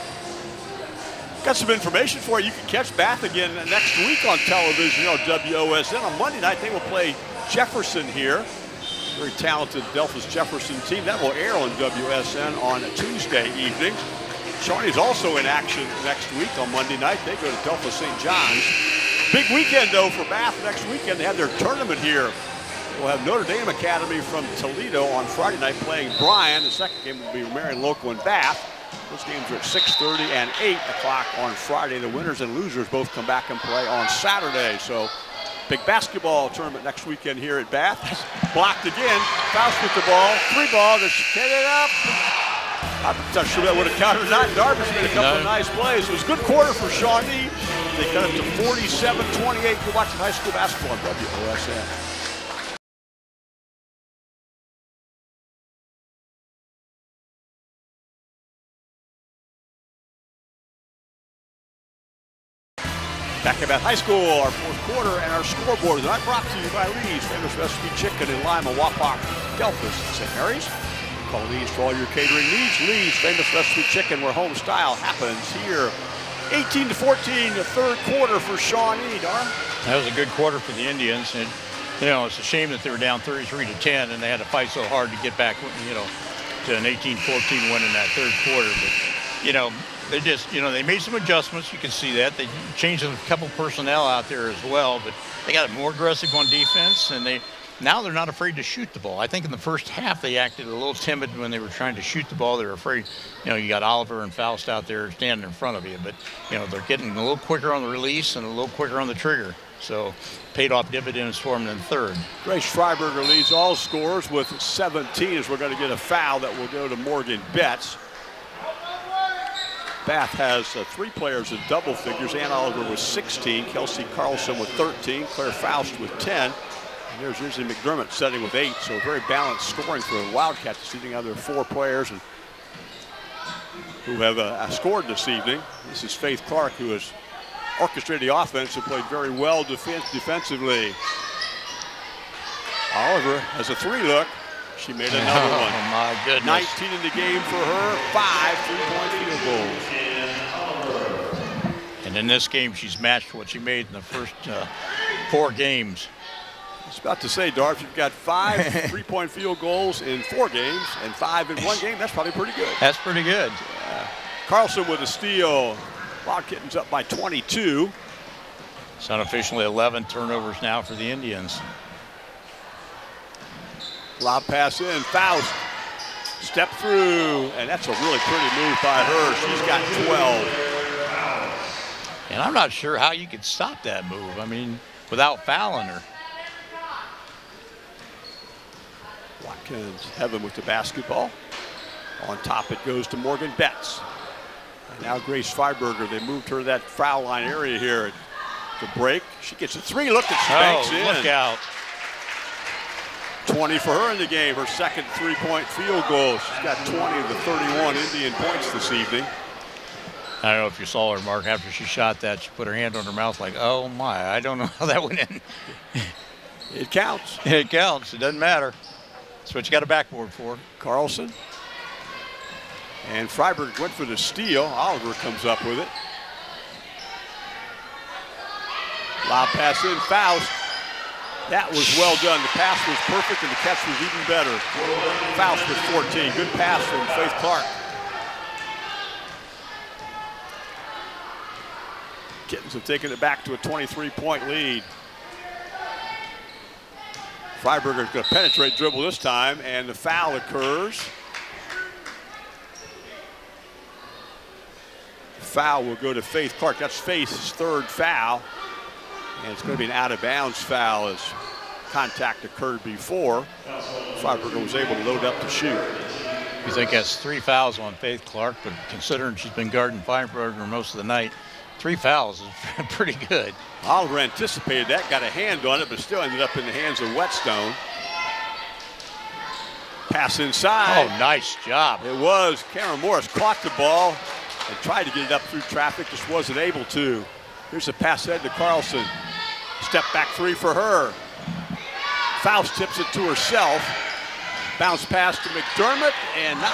S1: Got some information for you. You can catch Bath again next week on television on WOSN. On Monday night, they will play Jefferson here. Very talented Delphos Jefferson team. That will air on WSN on Tuesday evening. Shawnee's also in action next week on Monday night. They go to Delta St. John's. Big weekend, though, for Bath next weekend. They have their tournament here. We'll have Notre Dame Academy from Toledo on Friday night playing Bryan. The second game will be Marion Local and Bath. Those games are at 6.30 and 8 o'clock on Friday. The winners and losers both come back and play on Saturday. So big basketball tournament next weekend here at Bath. Blocked again. Faust with the ball. Three ball. Just hit it up. I'm not sure that would have counted or not. Darby's made a couple
S2: No.
S1: of nice plays. It was a good quarter for Shawnee. They cut it to 47-28. You're watching high school basketball on WOSN. Back at High School, our fourth quarter, and our scoreboard not brought to you by Lee's, famous recipe chicken in Lima, Wapak, Delphos, St. Mary's. Call Lee's for all your catering needs. Lee's, famous recipe chicken, where home style happens here. 18 to 14, the third quarter for Shawnee, Darn.
S2: That was a good quarter for the Indians, and you know it's a shame that they were down 33 to 10, and they had to fight so hard to get back, you know, to an 18-14 win in that third quarter. But you know, they just, you know, they made some adjustments. You can see that they changed a couple personnel out there as well, but they got more aggressive on defense, and they now they're not afraid to shoot the ball. I think in the first half they acted a little timid when they were trying to shoot the ball. They were afraid, you know, you got Oliver and Faust out there standing in front of you, but you know they're getting a little quicker on the release and a little quicker on the trigger. So paid off dividends for them in third.
S1: Grace Freiberger leads all scorers with 17 as we're going to get a foul that will go to Morgan Betts. Bath has uh, three players in double figures. Ann Oliver with 16, Kelsey Carlson with 13, Claire Faust with 10. And there's Izzy McDermott setting with eight, so very balanced scoring for the Wildcats this evening. Other four players and who have uh, scored this evening. This is Faith Clark, who has orchestrated the offense and played very well defen defensively. Oliver has a three look. She made another
S2: oh
S1: one.
S2: my goodness.
S1: 19 in the game for her, five three-point field goals.
S2: And in this game, she's matched what she made in the first uh, four games.
S1: I was about to say, Darf, you've got five [LAUGHS] three-point field goals in four games and five in one game. That's probably pretty good.
S2: That's pretty good.
S1: Carlson with a steal. Wildkittens up by 22.
S2: It's unofficially 11 turnovers now for the Indians.
S1: Lob pass in. Faust. Step through. And that's a really pretty move by her. She's got 12.
S2: And I'm not sure how you could stop that move. I mean, without fouling her.
S1: Watkins, Heaven with the basketball. On top it goes to Morgan Betts. And now Grace Freiberger, they moved her to that foul line area here. The break, she gets a three, look at oh, Spanks
S2: oh,
S1: in.
S2: look out.
S1: 20 for her in the game, her second three-point field goal. She's got 20 of the 31 Indian points this evening.
S2: I don't know if you saw her, Mark, after she shot that, she put her hand on her mouth like, oh my, I don't know [LAUGHS] how that went in. [LAUGHS]
S1: It counts.
S2: it counts, it doesn't matter. That's what you got a backboard for.
S1: Carlson. And Freiberg went for the steal. Oliver comes up with it. Lob pass in, Faust. That was well done. The pass was perfect and the catch was even better. Faust with 14. Good pass from Faith Clark. Kittens have taken it back to a 23-point lead. Freiberger's going to penetrate dribble this time, and the foul occurs. Foul will go to Faith Clark. That's Faith's third foul. And it's going to be an out of bounds foul as contact occurred before. Freiberger was able to load up to shoot.
S2: You think that's three fouls on Faith Clark, but considering she's been guarding Freiberger most of the night, three fouls is [LAUGHS] pretty good.
S1: Oliver anticipated that, got a hand on it, but still ended up in the hands of Whetstone. Pass inside.
S2: Oh, nice job.
S1: It was. Cameron Morris caught the ball and tried to get it up through traffic, just wasn't able to. Here's a pass ahead to Carlson. Step back three for her. Faust tips it to herself. Bounce pass to McDermott and not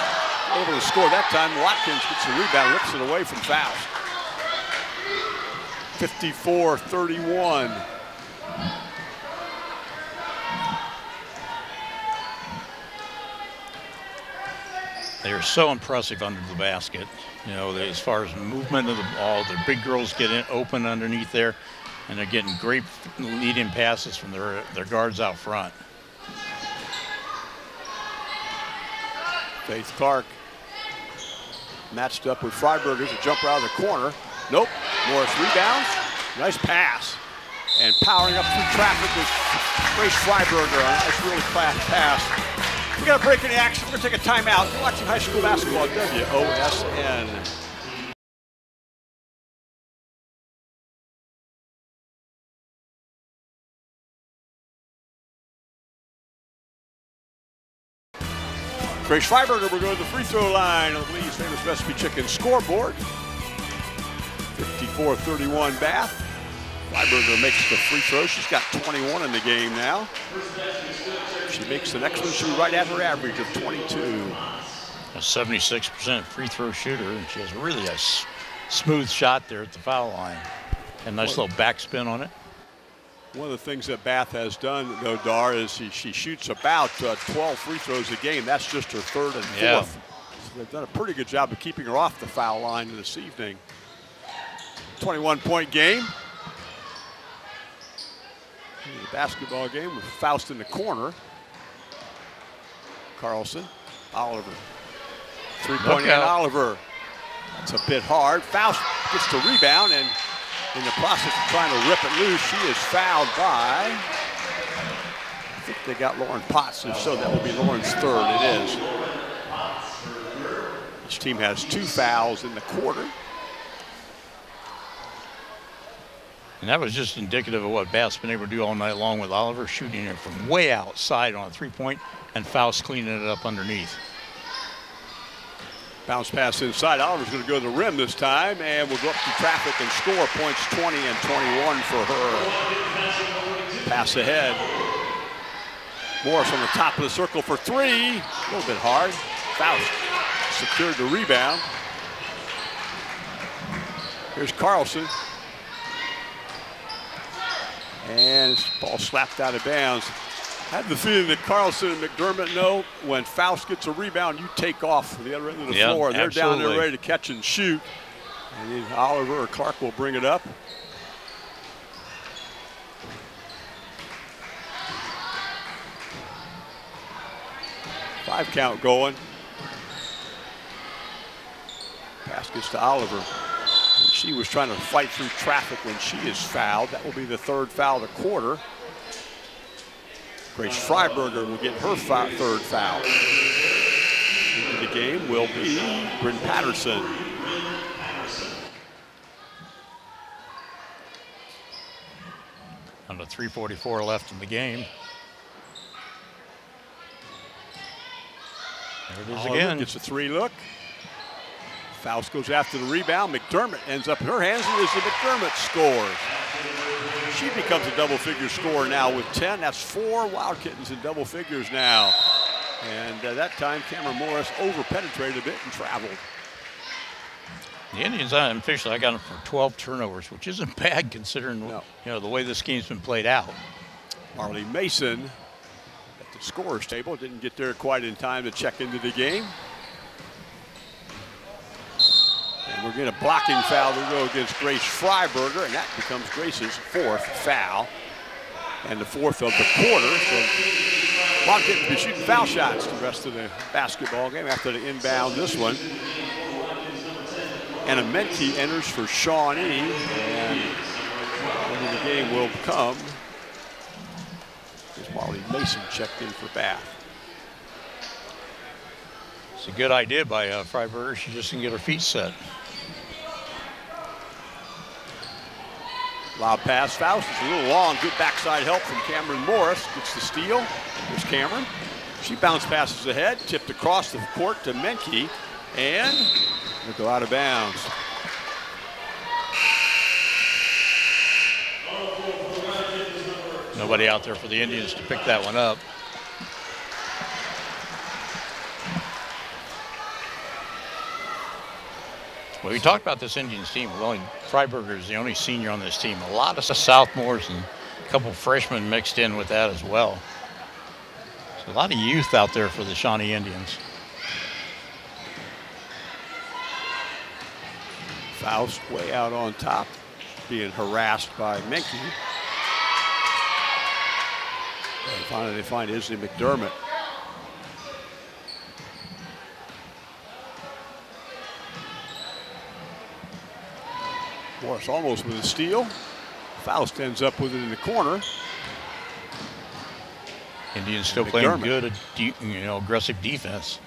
S1: able to score that time. Watkins gets the rebound, rips it away from Faust. 54-31.
S2: They are so impressive under the basket. You know, as far as movement of the ball, the big girls get in open underneath there, and they're getting great lead-in passes from their their guards out front.
S1: Faith Clark matched up with Freiberger to jump out of the corner. Nope. Morris rebounds. Nice pass. And powering up through traffic is Grace Freiberger. A nice, really fast pass. We got a break in the action. We're going to take a timeout. You're watching high school basketball WOSN. Grace Freiberger will go to the free throw line of Lee's famous recipe chicken scoreboard. 54-31 Bath. Freiberger makes the free throw. She's got 21 in the game now. She makes the next one. Right at her average of 22.
S2: A 76% free throw shooter, and she has really a smooth shot there at the foul line. And nice little backspin on it.
S1: One of the things that Bath has done, though, Dar, is she, she shoots about uh, 12 free throws a game. That's just her third and fourth.
S2: Yeah.
S1: So they've done a pretty good job of keeping her off the foul line this evening. 21 point game. The basketball game with Faust in the corner. Carlson, Oliver. Three point
S2: Look.
S1: Oliver. That's a bit hard. Faust gets the rebound and in the process of trying to rip it loose, she is fouled by. I think they got Lauren Potts. If so, that will be Lauren's third. It is. Each team has two fouls in the quarter.
S2: And that was just indicative of what Bath's been able to do all night long with Oliver shooting it from way outside on a three point and Faust cleaning it up underneath.
S1: Bounce pass inside. Oliver's going to go to the rim this time and we'll go up to traffic and score points 20 and 21 for her. Pass ahead. Morris on the top of the circle for three. A little bit hard. Faust secured the rebound. Here's Carlson. And ball slapped out of bounds. I have the feeling that Carlson and McDermott know when Faust gets a rebound, you take off to the other end of the
S2: Yeah,
S1: floor. They're down there ready to catch and shoot. And then Oliver or Clark will bring it up. Five count going. Pass gets to Oliver. And she was trying to fight through traffic when she is fouled. That will be the third foul of the quarter. Grace Freiberger will get her third foul. Into the game will be Bryn Patterson.
S2: Under 344 left in the game. There it is
S1: Oliver
S2: again.
S1: Gets a three look. Faust goes after the rebound. McDermott ends up in her hands, and Lizzie McDermott scores. She becomes a double figure scorer now with 10. That's four Wild Kittens in double figures now. And uh, that time, Cameron Morris over penetrated a bit and traveled.
S2: The Indians, officially, I got them for 12 turnovers, which isn't [LAUGHS] bad considering
S1: No.
S2: you know the way this game's been played out.
S1: Marley Mason at the scorer's table didn't get there quite in time to check into the game. And we're getting a blocking foul to go against Grace Freiberger, and that becomes Grace's fourth foul. And the fourth of the quarter. So Wild Kittens be shooting foul shots the rest of the basketball game after the inbound this one. And a Menke enters for Shawnee, and the game will come as Marley Mason checked in for Bath.
S2: It's a good idea by uh, Freiberger. She just didn't get her feet set.
S1: Lob pass, Faust is a little long. Good backside help from Cameron Morris. Gets the steal. There's Cameron. She bounce passes ahead, tipped across the court to Menke, and it'll go out of bounds.
S2: Nobody out there for the Indians to pick that one up. Well, we talked about this Indians team. Well, Freiberger is the only senior on this team. A lot of sophomores and a couple freshmen mixed in with that as well. So a lot of youth out there for the Shawnee Indians.
S1: Faust way out on top, being harassed by Menke. And finally they find Isley McDermott. Morris almost with a steal. Faust ends up with it in the corner.
S2: Indians still playing
S1: McDermott.
S2: good, you know, aggressive defense.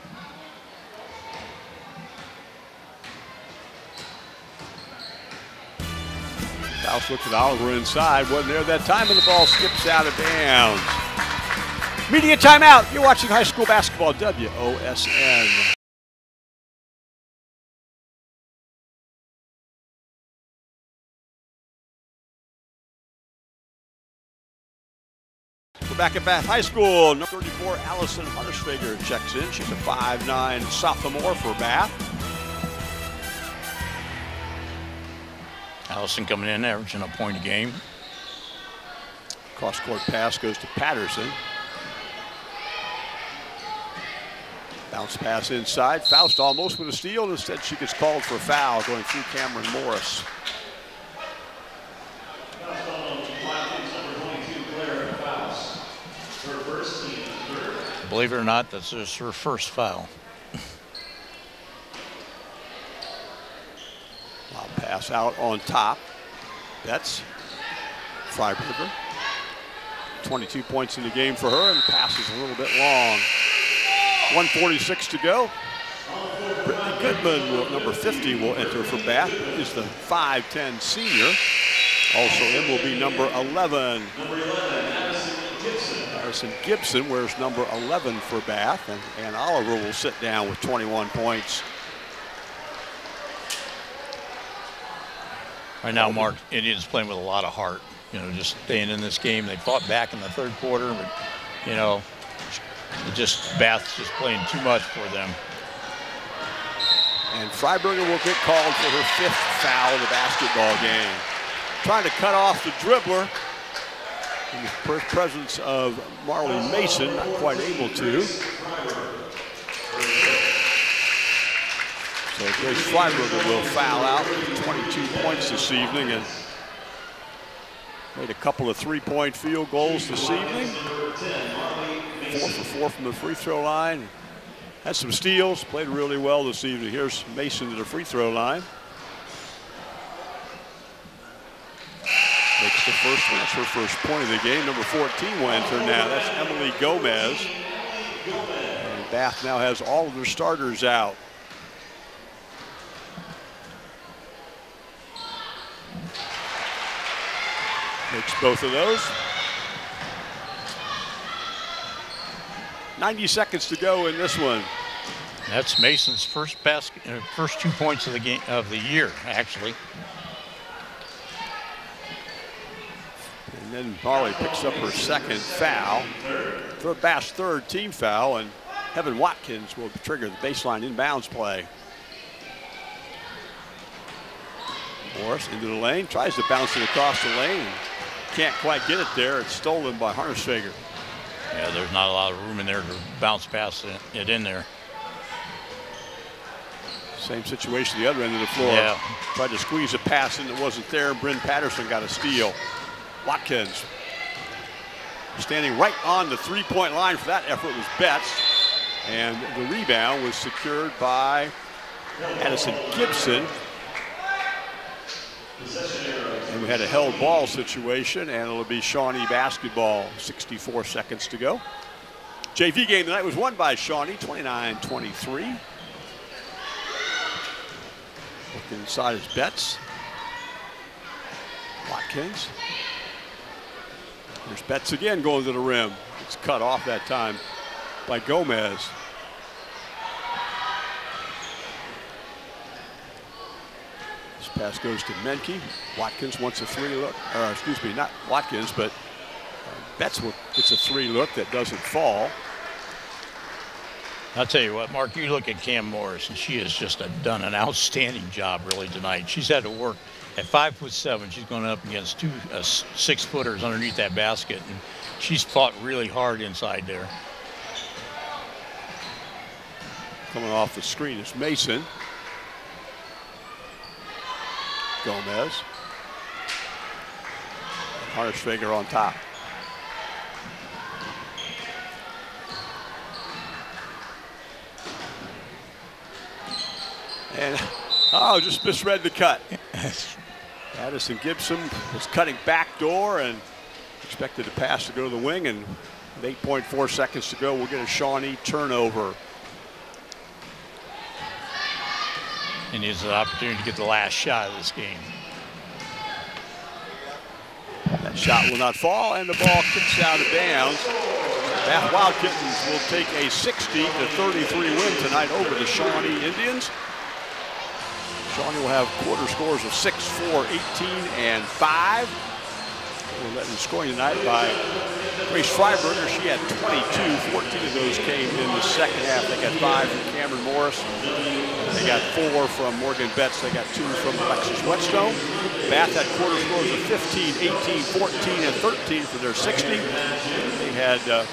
S1: Faust looks at Oliver inside. Wasn't there that time, and the ball skips out of bounds. Media timeout. You're watching high school basketball, WOSN. We're back at Bath High School. Number 34, Allison Huntersfager checks in. She's a 5'9 sophomore for Bath.
S2: Allison coming in, averaging a point a game.
S1: Cross court pass goes to Patterson. Bounce pass inside. Faust almost with a steal. Instead, she gets called for a foul going through Cameron Morris.
S2: Believe it or not, that's just her first foul.
S1: Wild pass out on top. That's Freiberger. 22 points in the game for her, and the pass is a little bit long. 146 to go. Brittany Goodman, number 50, will enter for Bath. Is the 5'10 senior. Also in will be number 11. Addison Gibson wears number 11 for Bath, and, and Oliver will sit down with 21 points.
S2: Right now, Mark, Indians playing with a lot of heart. You know, just staying in this game. They fought back in the third quarter, but you know, just Bath's just playing too much for them.
S1: And Freiberger will get called for her fifth foul of the basketball game. Trying to cut off the dribbler the presence of Marley Mason, not quite able to. So Grace Freiberger will foul out 22 points this evening and made a couple of three-point field goals this evening. Four for four from the free throw line. Had some steals, played really well this evening. Here's Mason to the free throw line. Makes the first her first point of the game. Number 14 will enter now. That's Emily Gomez. And Bath now has all of their starters out. Makes both of those. 90 seconds to go in this one.
S2: That's Mason's first basket, uh, first two points of the game of the year, actually.
S1: Then Marley picks up her second foul. Third Bass third team foul, and Heaven Watkins will trigger the baseline inbounds play. Morris into the lane, tries to bounce it across the lane. Can't quite get it there. It's stolen by Huntersfager.
S2: Yeah, there's not a lot of room in there to bounce past it, it in there.
S1: Same situation the other end of the floor.
S2: Yeah.
S1: Tried to squeeze a pass in that wasn't there. Bryn Patterson got a steal. Watkins standing right on the three-point line for that effort was Betts. And the rebound was secured by Addison Gibson. And we had a held ball situation, and it'll be Shawnee basketball. 64 seconds to go. JV game tonight was won by Shawnee, 29-23. Look inside his Betts. Watkins. There's Betts again going to the rim. It's cut off that time by Gomez. This pass goes to Menke. Watkins wants a three look. Or excuse me, not Watkins, but uh, Betts gets a three look that doesn't fall.
S2: I'll tell you what, Mark, you look at Cam Morris, and she has just done an outstanding job really tonight. She's had to work at five foot seven. She's going up against two uh, six footers underneath that basket, and she's fought really hard inside there.
S1: Coming off the screen is Mason. Gomez. Harnishfeger on top. And, [LAUGHS] oh, just misread the cut. [LAUGHS] Addison Gibson was cutting back door and expected the pass to go to the wing. And with 8.4 seconds to go, we'll get a Shawnee turnover.
S2: And he has an opportunity to get the last shot of this game.
S1: That shot will not fall, and the ball kicks out of bounds. Bath Wild Kittens will take a 60 to 33 win tonight over the Shawnee Indians. Shawnee will have quarter scores of 6, 4, 18, and 5. We're letting scoring tonight by Grace Freiberger. She had 22. 14 of those came in the second half. They got five from Cameron Morris. They got four from Morgan Betts. They got two from Alexis Whetstone. Bath had quarter scores of 15, 18, 14, and 13 for their 60. They had uh,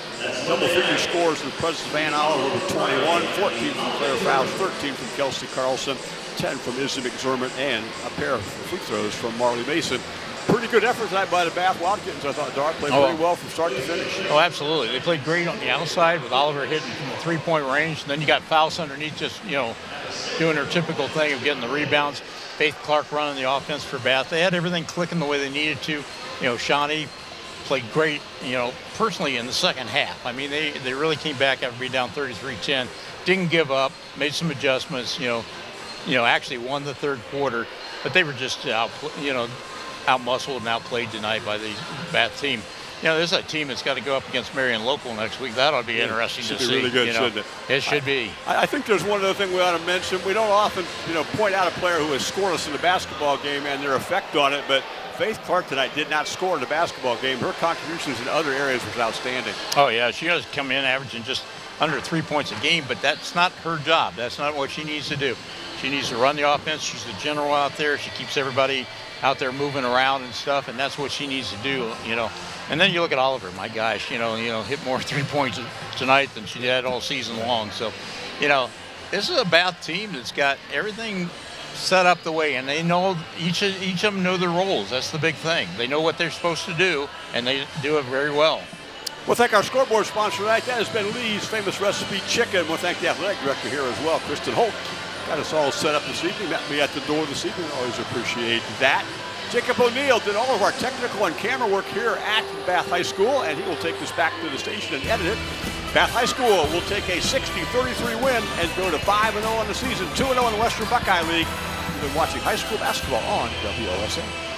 S1: double figure scores in the presence Van Oliver with 21, 14 from Claire Faust, 13 from Kelsey Carlson, 10 from Izzy McDermott, and a pair of free throws from Marley Mason. Good effort tonight by the Bath Wildcats. I thought Dart played
S2: Oh.
S1: pretty well from start to finish.
S2: Oh, absolutely. They played great on the outside with Oliver hitting from the three-point range. And then you got Faust underneath just, you know, doing her typical thing of getting the rebounds. Faith Clark running the offense for Bath. They had everything clicking the way they needed to. You know, Shawnee played great, you know, personally in the second half. I mean, they, they really came back after being down 33-10. Didn't give up, made some adjustments, you know, you know, actually won the third quarter, but they were just out, you know, outmuscled and outplayed tonight by the Bath team. You know, this is a team that's got to go up against Marion Local next week. That ought to be interesting
S1: should
S2: to
S1: be
S2: see.
S1: really good,
S2: you know.
S1: shouldn't
S2: it? should be.
S1: I I think there's one other thing we ought to mention. We don't often, you know, point out a player who has scoreless in the basketball game and their effect on it, but Faith Clark tonight did not score in the basketball game. Her contributions in other areas was outstanding.
S2: Oh yeah, she does come in averaging just under three points a game, but that's not her job. That's not what she needs to do. She needs to run the offense. She's the general out there. She keeps everybody out there moving around and stuff, and that's what she needs to do. You know. And then you look at Oliver. My gosh, you know, you know, hit more [LAUGHS] three points tonight than she did all season long. So, you know, this is a Bath team that's got everything set up the way, and they know each of, each of them know their roles. That's the big thing. They know what they're supposed to do, and they do it very well.
S1: We'll thank our scoreboard sponsor tonight. That has been Lee's Famous Recipe Chicken. We'll thank the athletic director here as well, Kristen Holt. Got us all set up this evening. Met me at the door this evening. Always appreciate that. Jacob O'Neill did all of our technical and camera work here at Bath High School, and he will take this back to the station and edit it. Bath High School will take a 60-33 win and go to 5-0 on the season, 2-0 in the Western Buckeye League. You've been watching high school basketball on WOSN.